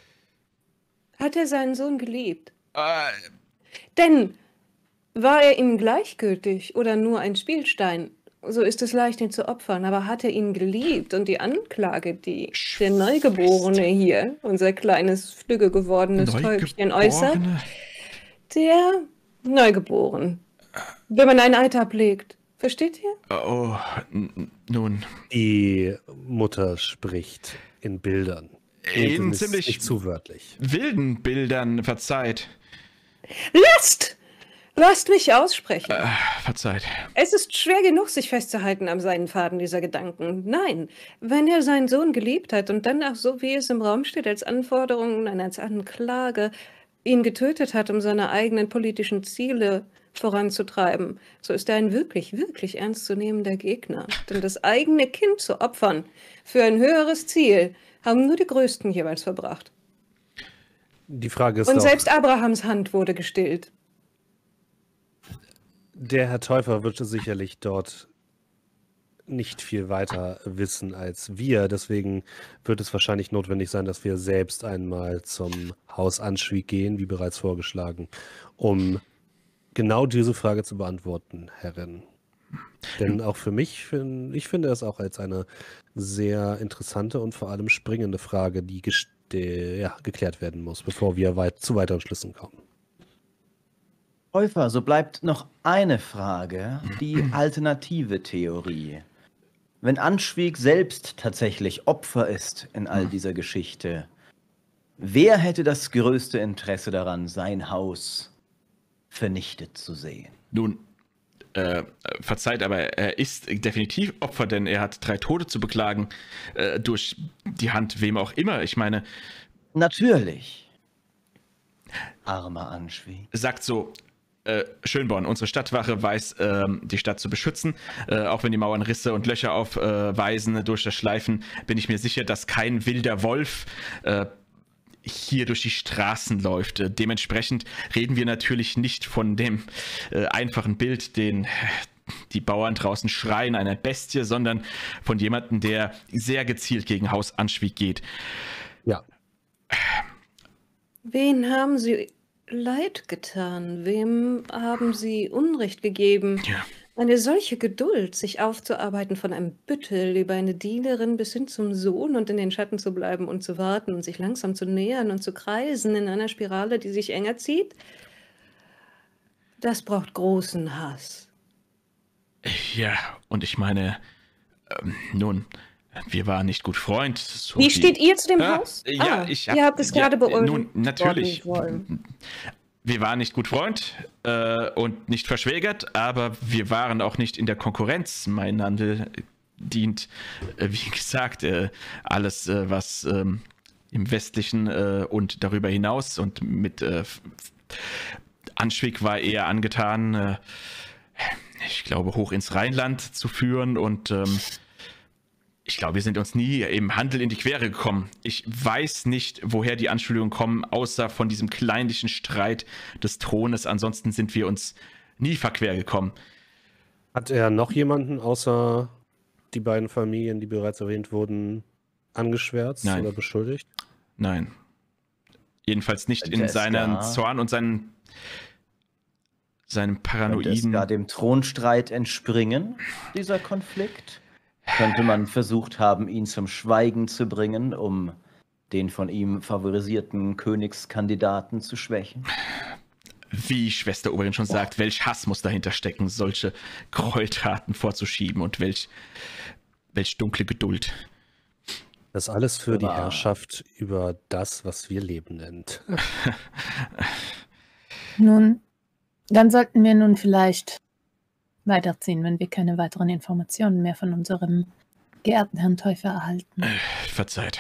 hat er seinen Sohn geliebt? Äh, Denn war er ihm gleichgültig oder nur ein Spielstein? So ist es leicht, ihn zu opfern, aber hat er ihn geliebt? Und die Anklage, die der Neugeborene hier, unser kleines, flügge gewordenes Täubchen äußert, Neugeborene? der Neugeboren. Wenn man einen Eid ablegt. Versteht ihr? Oh, nun. Die Mutter spricht in Bildern. In ist ziemlich- nicht zu wörtlich. Wilden Bildern, verzeiht. Lasst! Lasst mich aussprechen. Äh, verzeiht. Es ist schwer genug, sich festzuhalten am Seidenfaden dieser Gedanken. Nein, wenn er seinen Sohn geliebt hat und dann auch so, wie es im Raum steht, als Anforderung, nein, als Anklage, ihn getötet hat, um seine eigenen politischen Ziele voranzutreiben, so ist er ein wirklich, wirklich ernstzunehmender Gegner. Denn das eigene Kind zu opfern für ein höheres Ziel haben nur die Größten jeweils verbracht. Die Frage ist Und selbst Abrahams Hand wurde gestillt. Der Herr Täufer wird sicherlich dort nicht viel weiter wissen als wir. Deswegen wird es wahrscheinlich notwendig sein, dass wir selbst einmal zum Haus Anschwieg gehen, wie bereits vorgeschlagen, um genau diese Frage zu beantworten, Herrin. Denn auch für mich, ich finde es auch als eine sehr interessante und vor allem springende Frage, die ja, geklärt werden muss, bevor wir weit zu weiteren Schlüssen kommen. Täufer, so bleibt noch eine Frage, die alternative Theorie. Wenn Anschwieg selbst tatsächlich Opfer ist in all dieser Geschichte, wer hätte das größte Interesse daran, sein Haus vernichtet zu sehen? Nun, äh, verzeiht, aber er ist definitiv Opfer, denn er hat drei Tode zu beklagen äh, durch die Hand wem auch immer. Ich meine, Natürlich. Armer Anschwieg. sagt so, äh, Schönborn, unsere Stadtwache weiß, ähm, die Stadt zu beschützen. Äh, auch wenn die Mauern Risse und Löcher aufweisen durch das Schleifen, bin ich mir sicher, dass kein wilder Wolf äh, hier durch die Straßen läuft. Äh, dementsprechend reden wir natürlich nicht von dem äh, einfachen Bild, den die Bauern draußen schreien, einer Bestie, sondern von jemandem, der sehr gezielt gegen Haus Anschwieg geht. Ja, Wen haben Sie Leid getan? Wem haben Sie Unrecht gegeben? Ja. Eine solche Geduld, sich aufzuarbeiten von einem Büttel über eine Dienerin bis hin zum Sohn und in den Schatten zu bleiben und zu warten und sich langsam zu nähern und zu kreisen in einer Spirale, die sich enger zieht, das braucht großen Hass. Ja, und ich meine, ähm, nun, wir waren nicht gut Freund. so Wie steht ihr zu dem Ah, Haus? Ja, Ah, ich Ihr habt es ja, gerade beurteilt. Nun, natürlich. Wir waren nicht gut Freund äh, und nicht verschwägert, aber wir waren auch nicht in der Konkurrenz. Mein Handel dient, äh, wie gesagt, äh, alles, äh, was ähm, im Westlichen äh, und darüber hinaus und mit äh, Anschwig war eher angetan, ich glaube, hoch ins Rheinland zu führen und ähm, glaube, wir sind uns nie im Handel in die Quere gekommen. Ich weiß nicht, woher die Anschuldigungen kommen, außer von diesem kleinlichen Streit des Thrones. Ansonsten sind wir uns nie verquer gekommen. Hat er noch jemanden außer die beiden Familien, die bereits erwähnt wurden, angeschwärzt Nein. oder beschuldigt? Nein. Jedenfalls nicht in seinem Zorn und seinen, seinem Könnte es paranoiden. gar dem Thronstreit entspringen, dieser Konflikt? Könnte man versucht haben, ihn zum Schweigen zu bringen, um den von ihm favorisierten Königskandidaten zu schwächen? Wie Schwester Oberin schon sagt, welch Hass muss dahinter stecken, solche Gräueltaten vorzuschieben und welch, welch dunkle Geduld. Das alles für die Herrschaft über das, was wir Leben nennt. Nun, dann sollten wir nun vielleicht weiterziehen, wenn wir keine weiteren Informationen mehr von unserem geehrten Herrn Täufer erhalten. Verzeiht.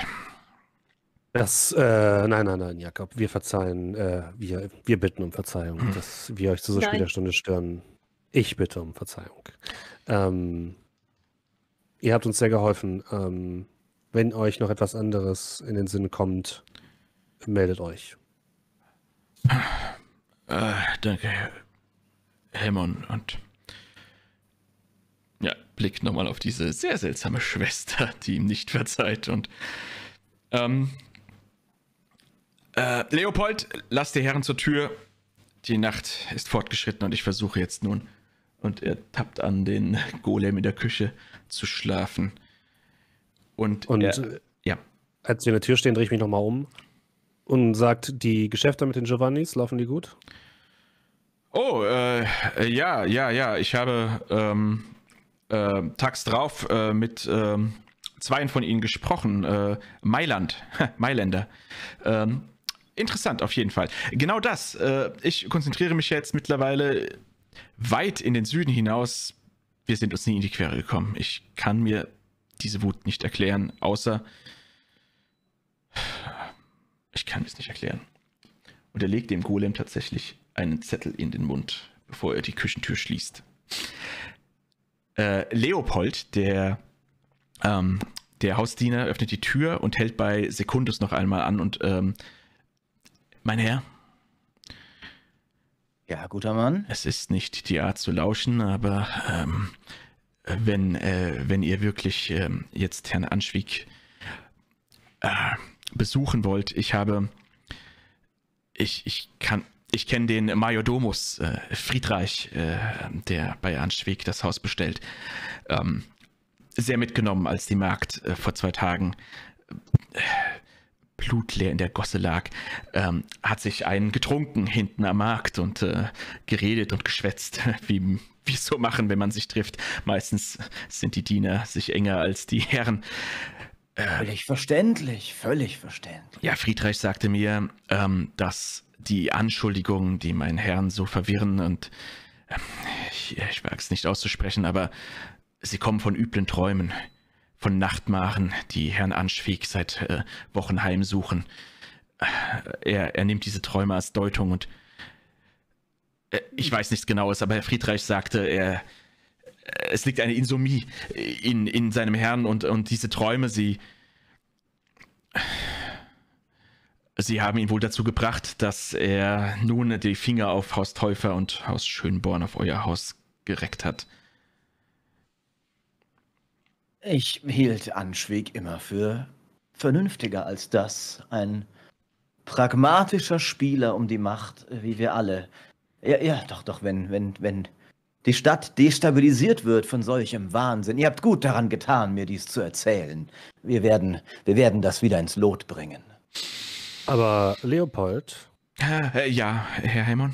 Das, äh, nein, nein, nein, Jakob, wir verzeihen, äh, wir, wir bitten um Verzeihung, Hm. dass wir euch zu so Nein. später Stunde stören. Ich bitte um Verzeihung. Ähm, ihr habt uns sehr geholfen. Ähm, wenn euch noch etwas anderes in den Sinn kommt, meldet euch. Äh, danke, Herr Hemmon. Und blickt nochmal auf diese sehr seltsame Schwester, die ihm nicht verzeiht. Und ähm, äh, Leopold, lass die Herren zur Tür. Die Nacht ist fortgeschritten und ich versuche jetzt nun. Und er tappt an den Golem in der Küche zu schlafen. Und, Und er, äh, ja, als wir in der Tür stehen, drehe ich mich nochmal um und sagt, die Geschäfte mit den Giovannis, laufen die gut? Oh, äh, äh, ja, ja, ja. Ich habe ähm, äh, tags drauf äh, mit ähm, zweien von ihnen gesprochen. Äh, Mailand, Mailänder. Ähm, interessant, auf jeden Fall. Genau das. Äh, ich konzentriere mich jetzt mittlerweile weit in den Süden hinaus. Wir sind uns nie in die Quere gekommen. Ich kann mir diese Wut nicht erklären, außer ich kann es nicht erklären. Und er legt dem Golem tatsächlich einen Zettel in den Mund, bevor er die Küchentür schließt. Äh, Leopold, der, ähm, der Hausdiener, öffnet die Tür und hält bei Sekundus noch einmal an und ähm, mein Herr, Ja, guter Mann. es ist nicht die Art zu lauschen, aber ähm, wenn, äh, wenn ihr wirklich ähm, jetzt Herrn Anschwieg äh, besuchen wollt, ich habe, ich, ich kann, ich kenne den Majordomus äh, Friedreich, äh, der bei Anschwieg das Haus bestellt, ähm, sehr mitgenommen, als die Magd äh, vor zwei Tagen äh, blutleer in der Gosse lag, ähm, hat sich einen getrunken hinten am Markt und äh, geredet und geschwätzt, wie wir es so machen, wenn man sich trifft. Meistens sind die Diener sich enger als die Herren. Völlig verständlich, völlig verständlich. Ja, Friedreich sagte mir, ähm, dass die Anschuldigungen, die meinen Herrn so verwirren und ähm, ich, ich wage es nicht auszusprechen, aber sie kommen von üblen Träumen, von Nachtmachen, die Herrn Anschwieg seit äh, Wochen heimsuchen. Äh, Er, er nimmt diese Träume als Deutung und äh, ich weiß nichts Genaues, aber Herr Friedreich sagte, er, es liegt eine Insomnie in, in seinem Herrn und, und diese Träume, sie, Sie haben ihn wohl dazu gebracht, dass er nun die Finger auf Haus Täufer und Haus Schönborn auf euer Haus gereckt hat. Ich hielt Anschweg immer für vernünftiger als das. Ein pragmatischer Spieler um die Macht, wie wir alle. Ja, ja, doch, doch, wenn, wenn, wenn die Stadt destabilisiert wird von solchem Wahnsinn. Ihr habt gut daran getan, mir dies zu erzählen. Wir werden, wir werden das wieder ins Lot bringen. Aber Leopold, Äh, ja, Herr Heimon,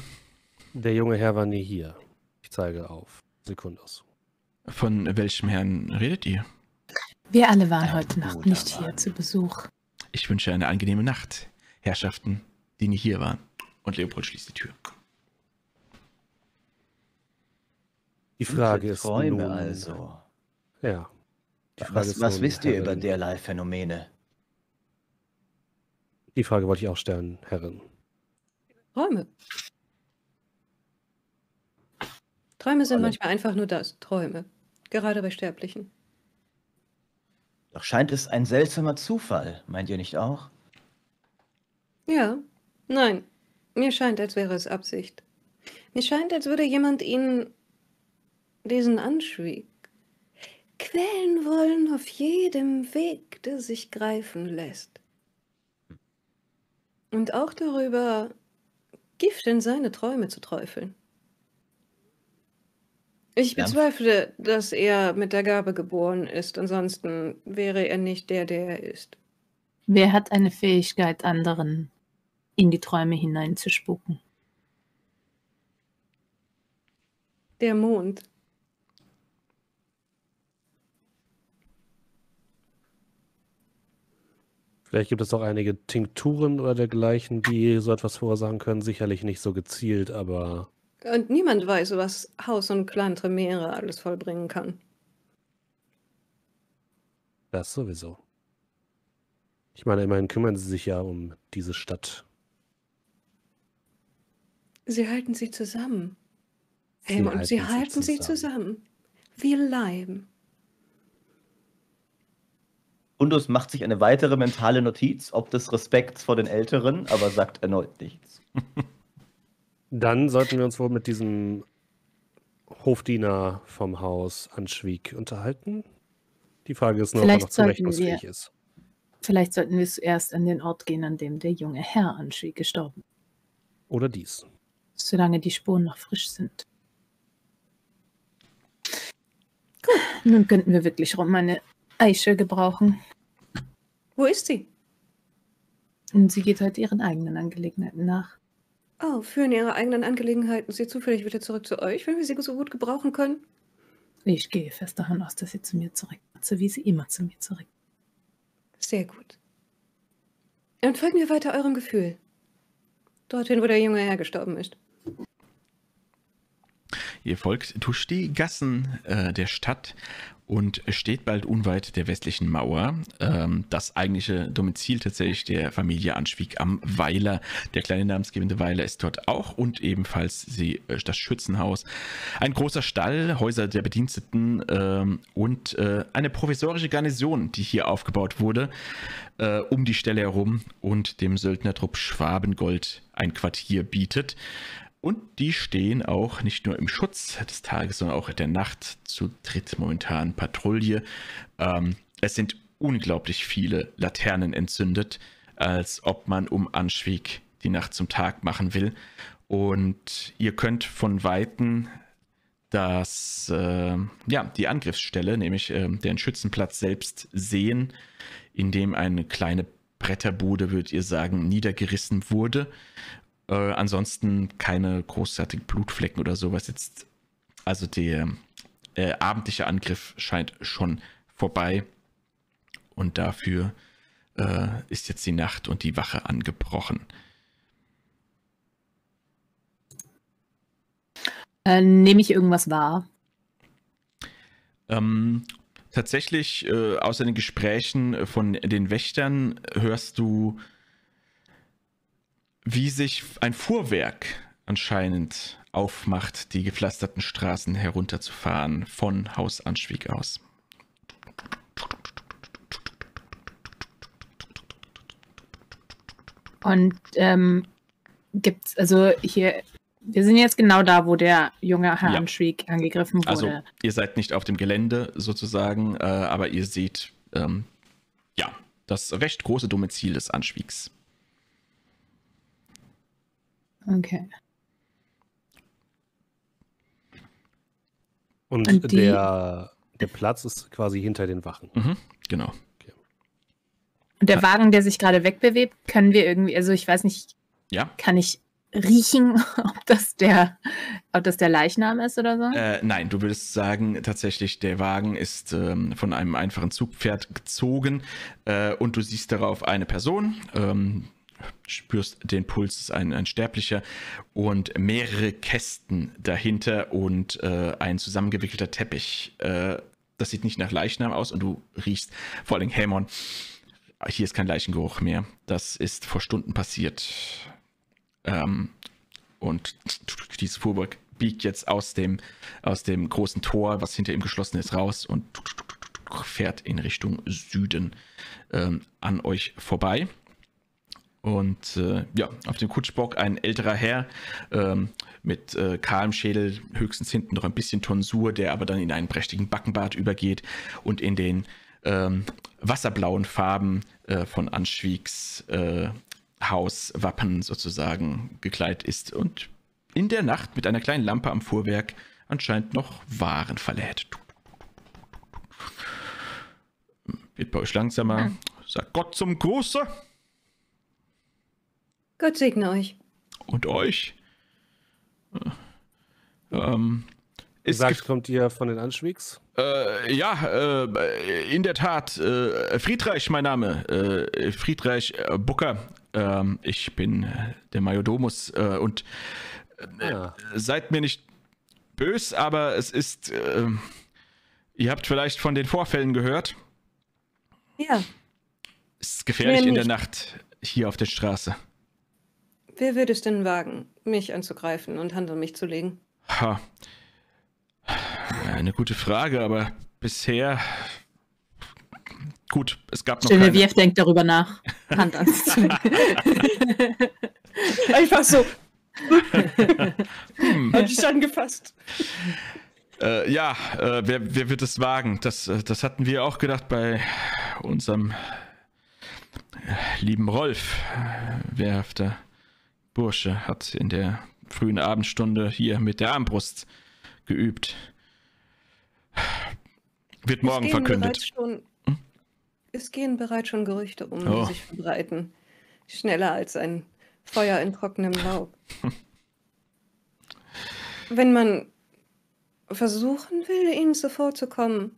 der junge Herr war nie hier. Ich zeige auf. Sekundos. von welchem Herrn redet ihr? Wir alle waren Ein heute Nacht nicht hier Mann. zu Besuch. Ich wünsche eine angenehme Nacht, Herrschaften, die nie hier waren. Und Leopold schließt die Tür. Die Frage Gute ist Träume nun, also. Ja. Was, was wisst ihr über derlei Phänomene? Die Frage wollte ich auch stellen, Herrin. Träume. Träume sind Alle. manchmal einfach nur das, Träume. Gerade bei Sterblichen. Doch scheint es ein seltsamer Zufall, meint ihr nicht auch? Ja, nein. Mir scheint, als wäre es Absicht. Mir scheint, als würde jemand ihnen diesen Anschwieg quälen wollen auf jedem Weg, der sich greifen lässt. Und auch darüber, Gift in seine Träume zu träufeln. Ich Ja. bezweifle, dass er mit der Gabe geboren ist, ansonsten wäre er nicht der, der er ist. Wer hat eine Fähigkeit, anderen in die Träume hineinzuspucken? Der Mond. Vielleicht gibt es auch einige Tinkturen oder dergleichen, die so etwas verursachen können. Sicherlich nicht so gezielt, aber Und niemand weiß, was Haus und Clan Tremere alles vollbringen kann. das sowieso. Ich meine, immerhin kümmern sie sich ja um diese Stadt. Sie halten sie zusammen. Sie Helm, und halten sie halten sie zusammen. zusammen. Wir Leim. Undus macht sich eine weitere mentale Notiz, ob des Respekts vor den Älteren, aber sagt erneut nichts. Dann sollten wir uns wohl mit diesem Hofdiener vom Haus Anschwieg unterhalten. Die Frage ist nur, ob er Vielleicht noch sollten zurechnungsfähig wir- ist. Vielleicht sollten wir zuerst an den Ort gehen, an dem der junge Herr Anschwieg gestorben Oder dies. ist, solange die Spuren noch frisch sind. Gut, nun könnten wir wirklich rum eine Eiche gebrauchen. Wo ist sie? Und sie geht heute ihren eigenen Angelegenheiten nach. Oh, führen ihre eigenen Angelegenheiten sie zufällig wieder zurück zu euch, wenn wir sie so gut gebrauchen können? Ich gehe fest davon aus, dass sie zu mir zurück, so wie sie immer zu mir zurück. Sehr gut. Dann folgen wir weiter eurem Gefühl. Dorthin, wo der junge Herr gestorben ist. Ihr folgt durch die Gassen äh, der Stadt und steht bald unweit der westlichen Mauer. Ähm, das eigentliche Domizil tatsächlich der Familie Anschwieg am Weiler. Der kleine namensgebende Weiler ist dort auch und ebenfalls sie, äh, das Schützenhaus. Ein großer Stall, Häuser der Bediensteten ähm, und äh, eine provisorische Garnison, die hier aufgebaut wurde, äh, um die Stelle herum und dem Söldnertrupp Schwabengold ein Quartier bietet. Und die stehen auch nicht nur im Schutz des Tages, sondern auch in der Nacht zu dritt momentan Patrouille. Ähm, es sind unglaublich viele Laternen entzündet, als ob man um Anschwieg die Nacht zum Tag machen will. Und ihr könnt von Weitem das, äh, ja, die Angriffsstelle, nämlich äh, den Schützenplatz selbst sehen, in dem eine kleine Bretterbude, würdet ihr sagen, niedergerissen wurde. Äh, ansonsten keine großartigen Blutflecken oder sowas jetzt. Also der äh, abendliche Angriff scheint schon vorbei. Und dafür äh, ist jetzt die Nacht und die Wache angebrochen. Äh, Nehme ich irgendwas wahr? Ähm, tatsächlich, äh, außer den Gesprächen von den Wächtern, hörst du, wie sich ein Fuhrwerk anscheinend aufmacht, die gepflasterten Straßen herunterzufahren von Haus Anschwieg aus. Und ähm, gibt's, also hier, wir sind jetzt genau da, wo der junge Herr Ja. Anschwieg angegriffen wurde. Also ihr seid nicht auf dem Gelände sozusagen, äh, aber ihr seht ähm, ja das recht große Domizil des Anschwiegs. Okay. Und, Und der, der Platz ist quasi hinter den Wachen. Mhm, genau. Und der Wagen, der sich gerade wegbewebt, können wir irgendwie, also ich weiß nicht, Ja. kann ich riechen, ob das der, ob das der Leichnam ist oder so? Äh, nein, du würdest sagen, tatsächlich, der Wagen ist ähm, von einem einfachen Zugpferd gezogen äh, und du siehst darauf eine Person, ähm, spürst den Puls, ist ein, ein Sterblicher und mehrere Kästen dahinter und äh, ein zusammengewickelter Teppich. Äh, das sieht nicht nach Leichnam aus und du riechst vor allem Hämon. Hier ist kein Leichengeruch mehr. Das ist vor Stunden passiert. Ähm, und dieses Fuhrwerk biegt jetzt aus dem, aus dem großen Tor, was hinter ihm geschlossen ist, raus und fährt in Richtung Süden ähm, an euch vorbei. Und äh, ja, auf dem Kutschbock ein älterer Herr ähm, mit äh, kahlem Schädel, höchstens hinten noch ein bisschen Tonsur, der aber dann in einen prächtigen Backenbart übergeht und in den ähm, wasserblauen Farben äh, von Anschwiegs äh, Hauswappen sozusagen gekleidet ist und in der Nacht mit einer kleinen Lampe am Fuhrwerk anscheinend noch Waren verlädt. Wird bei euch langsamer. Sagt Gott zum Gruße Gott segne euch. und euch. Ähm, Du ist sagst, kommt ihr von den Anschwiegs? Äh, ja, äh, in der Tat. Äh, Friedreich, mein Name. Äh, Friedreich äh, Bucker. Ähm, ich bin äh, der Majordomus äh, und Ah, seid mir nicht bös, aber es ist. Äh, ihr habt vielleicht von den Vorfällen gehört. Ja, Es ist gefährlich in der. Nacht hier auf der Straße. Wer würde es denn wagen, mich anzugreifen und Hand an mich zu legen? Ha. Eine gute Frage, aber bisher. Gut, es gab noch. Genevieve denkt darüber nach. Hand ans Zug. Einfach so. Hab ich angefasst. Äh, ja, äh, wer, wer wird es wagen? Das, äh, das hatten wir auch gedacht bei unserem äh, lieben Rolf. Äh, Wehrhafter Bursche hat in der frühen Abendstunde hier mit der Armbrust geübt. Wird morgen es verkündet. Schon, es gehen bereits schon Gerüchte um, Oh. die sich verbreiten. Schneller als ein Feuer in trockenem Laub. Wenn man versuchen will, ihnen zuvorzukommen.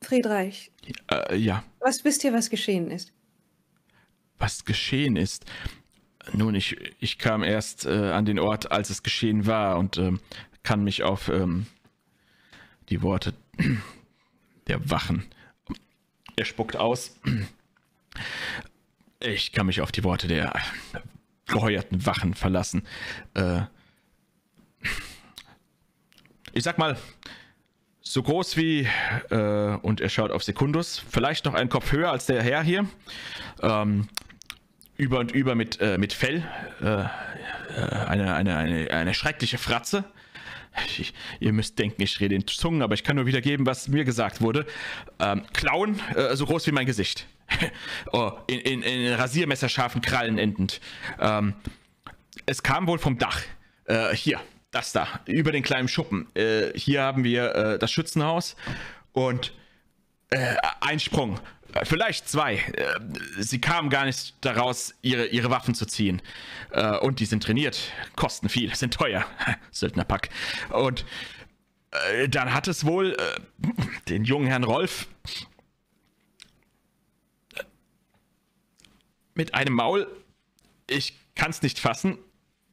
Friedreich, Äh, ja, was wisst ihr, was geschehen ist? was geschehen ist. Nun, ich, ich kam erst äh, an den Ort, als es geschehen war und ähm, kann mich auf ähm, die Worte der Wachen. Er spuckt aus. Ich kann mich auf die Worte der geheuerten Wachen verlassen. Äh, ich sag mal, so groß wie, äh, und er schaut auf Sekundus, vielleicht noch einen Kopf höher als der Herr hier. Ähm, über und über mit, äh, mit Fell. Äh, äh, eine, eine, eine, eine schreckliche Fratze. Ich, ihr müsst denken, ich rede in Zungen, aber ich kann nur wiedergeben, was mir gesagt wurde. Ähm, Klauen, äh, so groß wie mein Gesicht. oh, in, in, in rasiermesserscharfen Krallen endend. Ähm, es kam wohl vom Dach. Äh, hier, das da, über den kleinen Schuppen. Äh, hier haben wir äh, das Schützenhaus und ein Sprung. Vielleicht zwei. Äh, Sie kamen gar nicht daraus, ihre, ihre Waffen zu ziehen. Äh, und die sind trainiert, kosten viel, sind teuer. Söldnerpack. Und äh, dann hat es wohl äh, den jungen Herrn Rolf äh, mit einem Maul, ich kann es nicht fassen,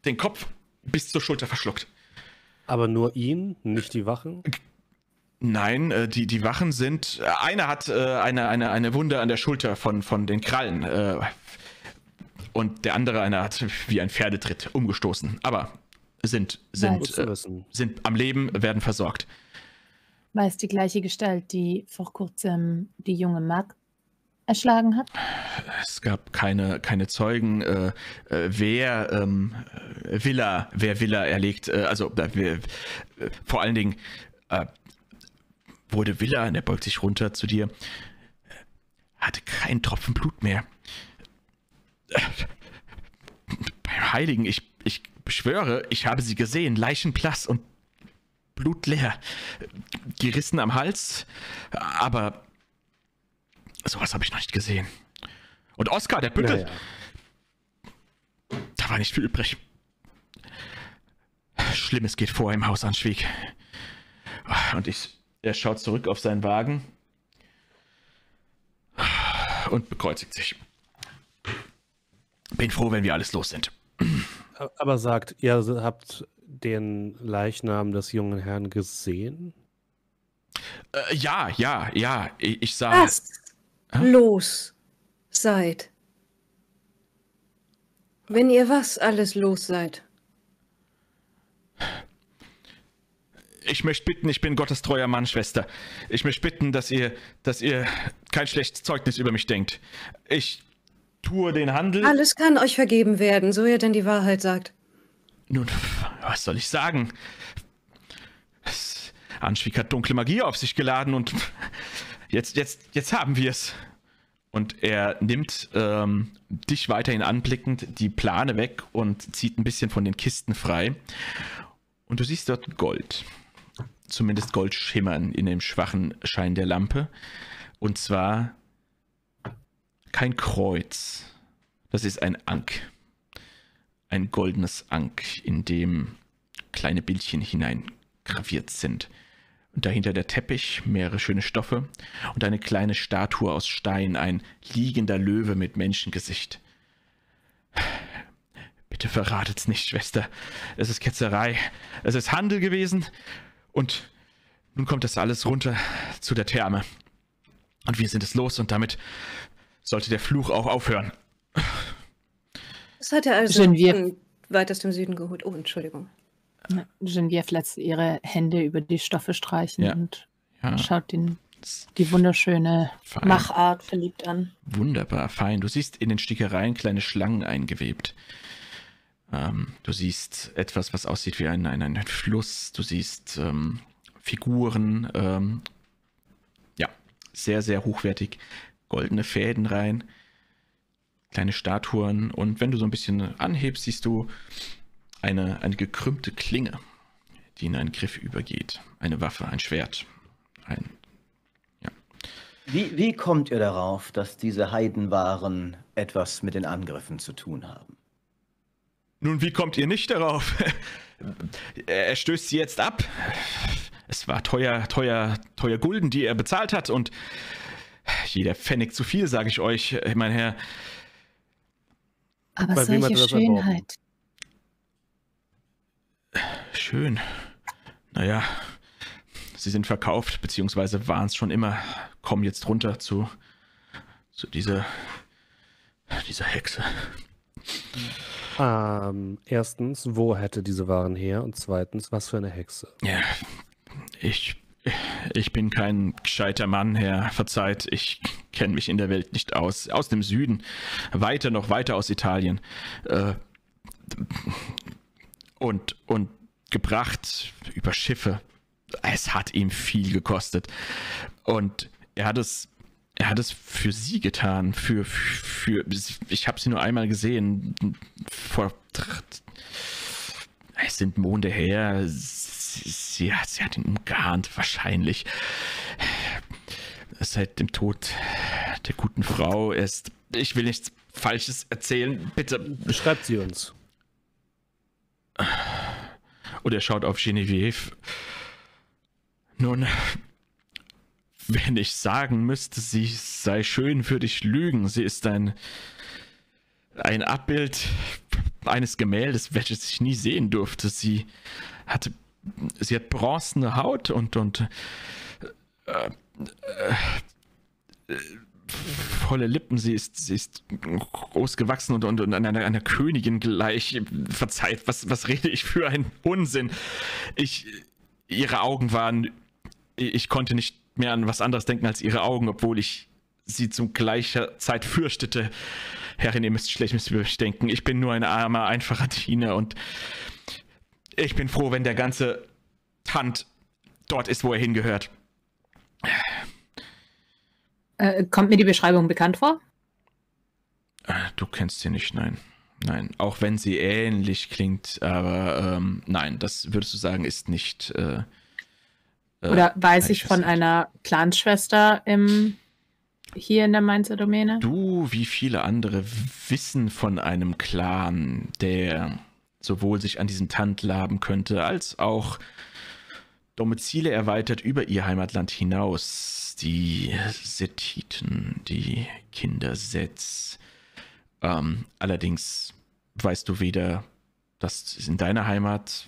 den Kopf bis zur Schulter verschluckt. Aber nur ihn, nicht die Wachen? Nein, äh, die, die Wachen sind. Äh, einer hat äh, eine, eine, eine Wunde an der Schulter von, von den Krallen. Äh, und der andere, einer hat wie ein Pferdetritt umgestoßen. Aber sind, sind, äh, sind am Leben, werden versorgt. War es die gleiche Gestalt, die vor kurzem die junge Magd erschlagen hat? Es gab keine, keine Zeugen. Äh, äh, wer ähm, äh, Villa, wer Villa erlegt, äh, also äh, wer, äh, vor allen Dingen äh, wurde Villa, und er beugt sich runter zu dir, äh, hatte keinen Tropfen Blut mehr. Äh, beim Heiligen, ich, ich beschwöre, ich habe sie gesehen, leichenblass und blutleer, gerissen am Hals, aber sowas habe ich noch nicht gesehen. Und Oskar, der Büttel, Naja. da war nicht viel übrig. Schlimmes geht vor im Haus Anschwieg. Und ich, er schaut zurück auf seinen Wagen und bekreuzigt sich. Bin froh, wenn wir alles los sind. Aber sagt, ihr habt den Leichnam des jungen Herrn gesehen? Äh, ja, ja, ja, ich, ich sah. Was los seid. Wenn ihr was alles los seid. Ich möchte bitten, ich bin Gottes treuer Mann, Schwester. Ich möchte bitten, dass ihr, dass ihr kein schlechtes Zeugnis über mich denkt. Ich, tue den Handel. Alles kann euch vergeben werden, so ihr denn die Wahrheit sagt. Nun, was soll ich sagen? Anschwieg hat dunkle Magie auf sich geladen und jetzt, jetzt, jetzt haben wir es. Und er nimmt ähm, dich weiterhin anblickend die Plane weg und zieht ein bisschen von den Kisten frei. Und du siehst dort Gold. Zumindest Gold schimmern in dem schwachen Schein der Lampe. Und zwar kein Kreuz. Das ist ein Ank ein goldenes Ank, in dem kleine Bildchen hineingraviert sind. Und dahinter der Teppich, mehrere schöne Stoffe und eine kleine Statue aus Stein, ein liegender Löwe mit Menschengesicht. Bitte verratet's nicht, Schwester. Es ist Ketzerei. Es ist Handel gewesen. Und nun kommt das alles runter zu der Therme. Und wir sind es los und damit sollte der Fluch auch aufhören. Das hat er also Genevieve. von weitest im Süden geholt. Oh, Entschuldigung. Genevieve lässt ihre Hände über die Stoffe streichen Ja. und Ja, schaut den, die wunderschöne Fein. Machart verliebt an. Wunderbar, fein. Du siehst in den Stickereien kleine Schlangen eingewebt. Ähm, du siehst etwas, was aussieht wie ein, ein, ein Fluss. Du siehst ähm, Figuren. Ähm, ja, sehr, sehr hochwertig. Goldene Fäden rein. Kleine Statuen. Und wenn du so ein bisschen anhebst, siehst du eine, eine gekrümmte Klinge, die in einen Griff übergeht. Eine Waffe, ein Schwert. Ein Wie, wie kommt ihr darauf, dass diese Heidenwaren etwas mit den Angriffen zu tun haben? Nun, wie kommt ihr nicht darauf? er stößt sie jetzt ab. Es war teuer, teuer, teuer Gulden, die er bezahlt hat und jeder Pfennig zu viel, sage ich euch, mein Herr. Aber Bei solche? Schönheit. Schön. Naja, sie sind verkauft, beziehungsweise waren es schon immer. Kommen jetzt runter zu, zu dieser, dieser Hexe. Ähm, erstens, wo hätte diese Waren her? Und zweitens, was für eine Hexe? Ja, ich, ich bin kein gescheiter Mann, Herr. Verzeiht, ich kenne mich in der Welt nicht aus. Aus dem Süden, weiter noch weiter aus Italien. Äh, und, und gebracht über Schiffe. Es hat ihm viel gekostet. Und er hat es, er hat es für sie getan. Für, für, ich habe sie nur einmal gesehen. Vor es sind Monde her. Sie, sie, hat- sie hat ihn umgarnt, wahrscheinlich. Seit dem Tod der guten Frau ist. Ich will nichts Falsches erzählen, bitte. Beschreibt sie uns. Und er schaut auf Genevieve. Nun, wenn ich sagen müsste, sie sei schön, würde ich lügen. Sie ist ein, ein Abbild eines Gemäldes, welches ich nie sehen durfte. Sie hatte, sie hat bronzene Haut und, und äh, äh, volle Lippen. Sie ist, sie ist groß gewachsen und, und, und einer, einer Königin gleich. Verzeiht, was, was rede ich für einen Unsinn? Ich, ihre Augen waren, ich konnte nicht mehr an was anderes denken als ihre Augen, obwohl ich sie zu gleicher Zeit fürchtete. Herrin, ihr müsst schlecht mit mir denken. Ich bin nur ein armer, einfacher Diener und ich bin froh, wenn der ganze Tand dort ist, wo er hingehört. Äh, kommt mir die Beschreibung bekannt vor? Äh, Du kennst sie nicht, nein. Nein, auch wenn sie ähnlich klingt, aber ähm, nein, das würdest du sagen, ist nicht. Äh, Oder weiß ich von einer Clansschwester im, hier in der Mainzer Domäne? Du, wie viele andere, wissen von einem Clan, der sowohl sich an diesem Tand laben könnte, als auch Domizile erweitert über ihr Heimatland hinaus. Die Setiten, die Kindersets. Ähm, allerdings weißt du weder, dass es in deiner Heimat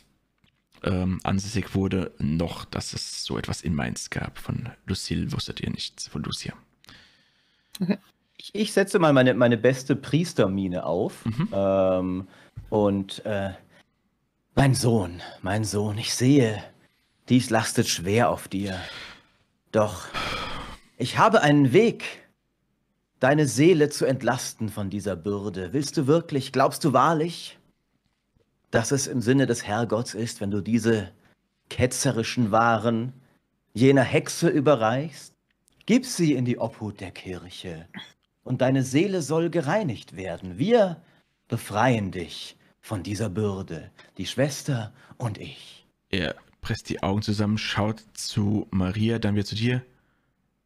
ähm, ansässig wurde, noch dass es so etwas in Mainz gab. Von Lucille wusstet ihr nichts, von Lucia. Ich, ich setze mal meine, meine beste Priestermine auf. Mhm. Ähm, und äh, mein Sohn, mein Sohn, ich sehe, dies lastet schwer auf dir. Doch ich habe einen Weg, deine Seele zu entlasten von dieser Bürde. Willst du wirklich, glaubst du wahrlich, dass es im Sinne des Herrgotts ist, wenn du diese ketzerischen Waren jener Hexe überreichst? Gib sie in die Obhut der Kirche und deine Seele soll gereinigt werden. Wir befreien dich von dieser Bürde, die Schwester und ich. Er presst die Augen zusammen, schaut zu Maria, dann wieder zu dir.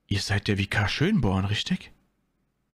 Ihr seid der Vikar Schönborn, richtig?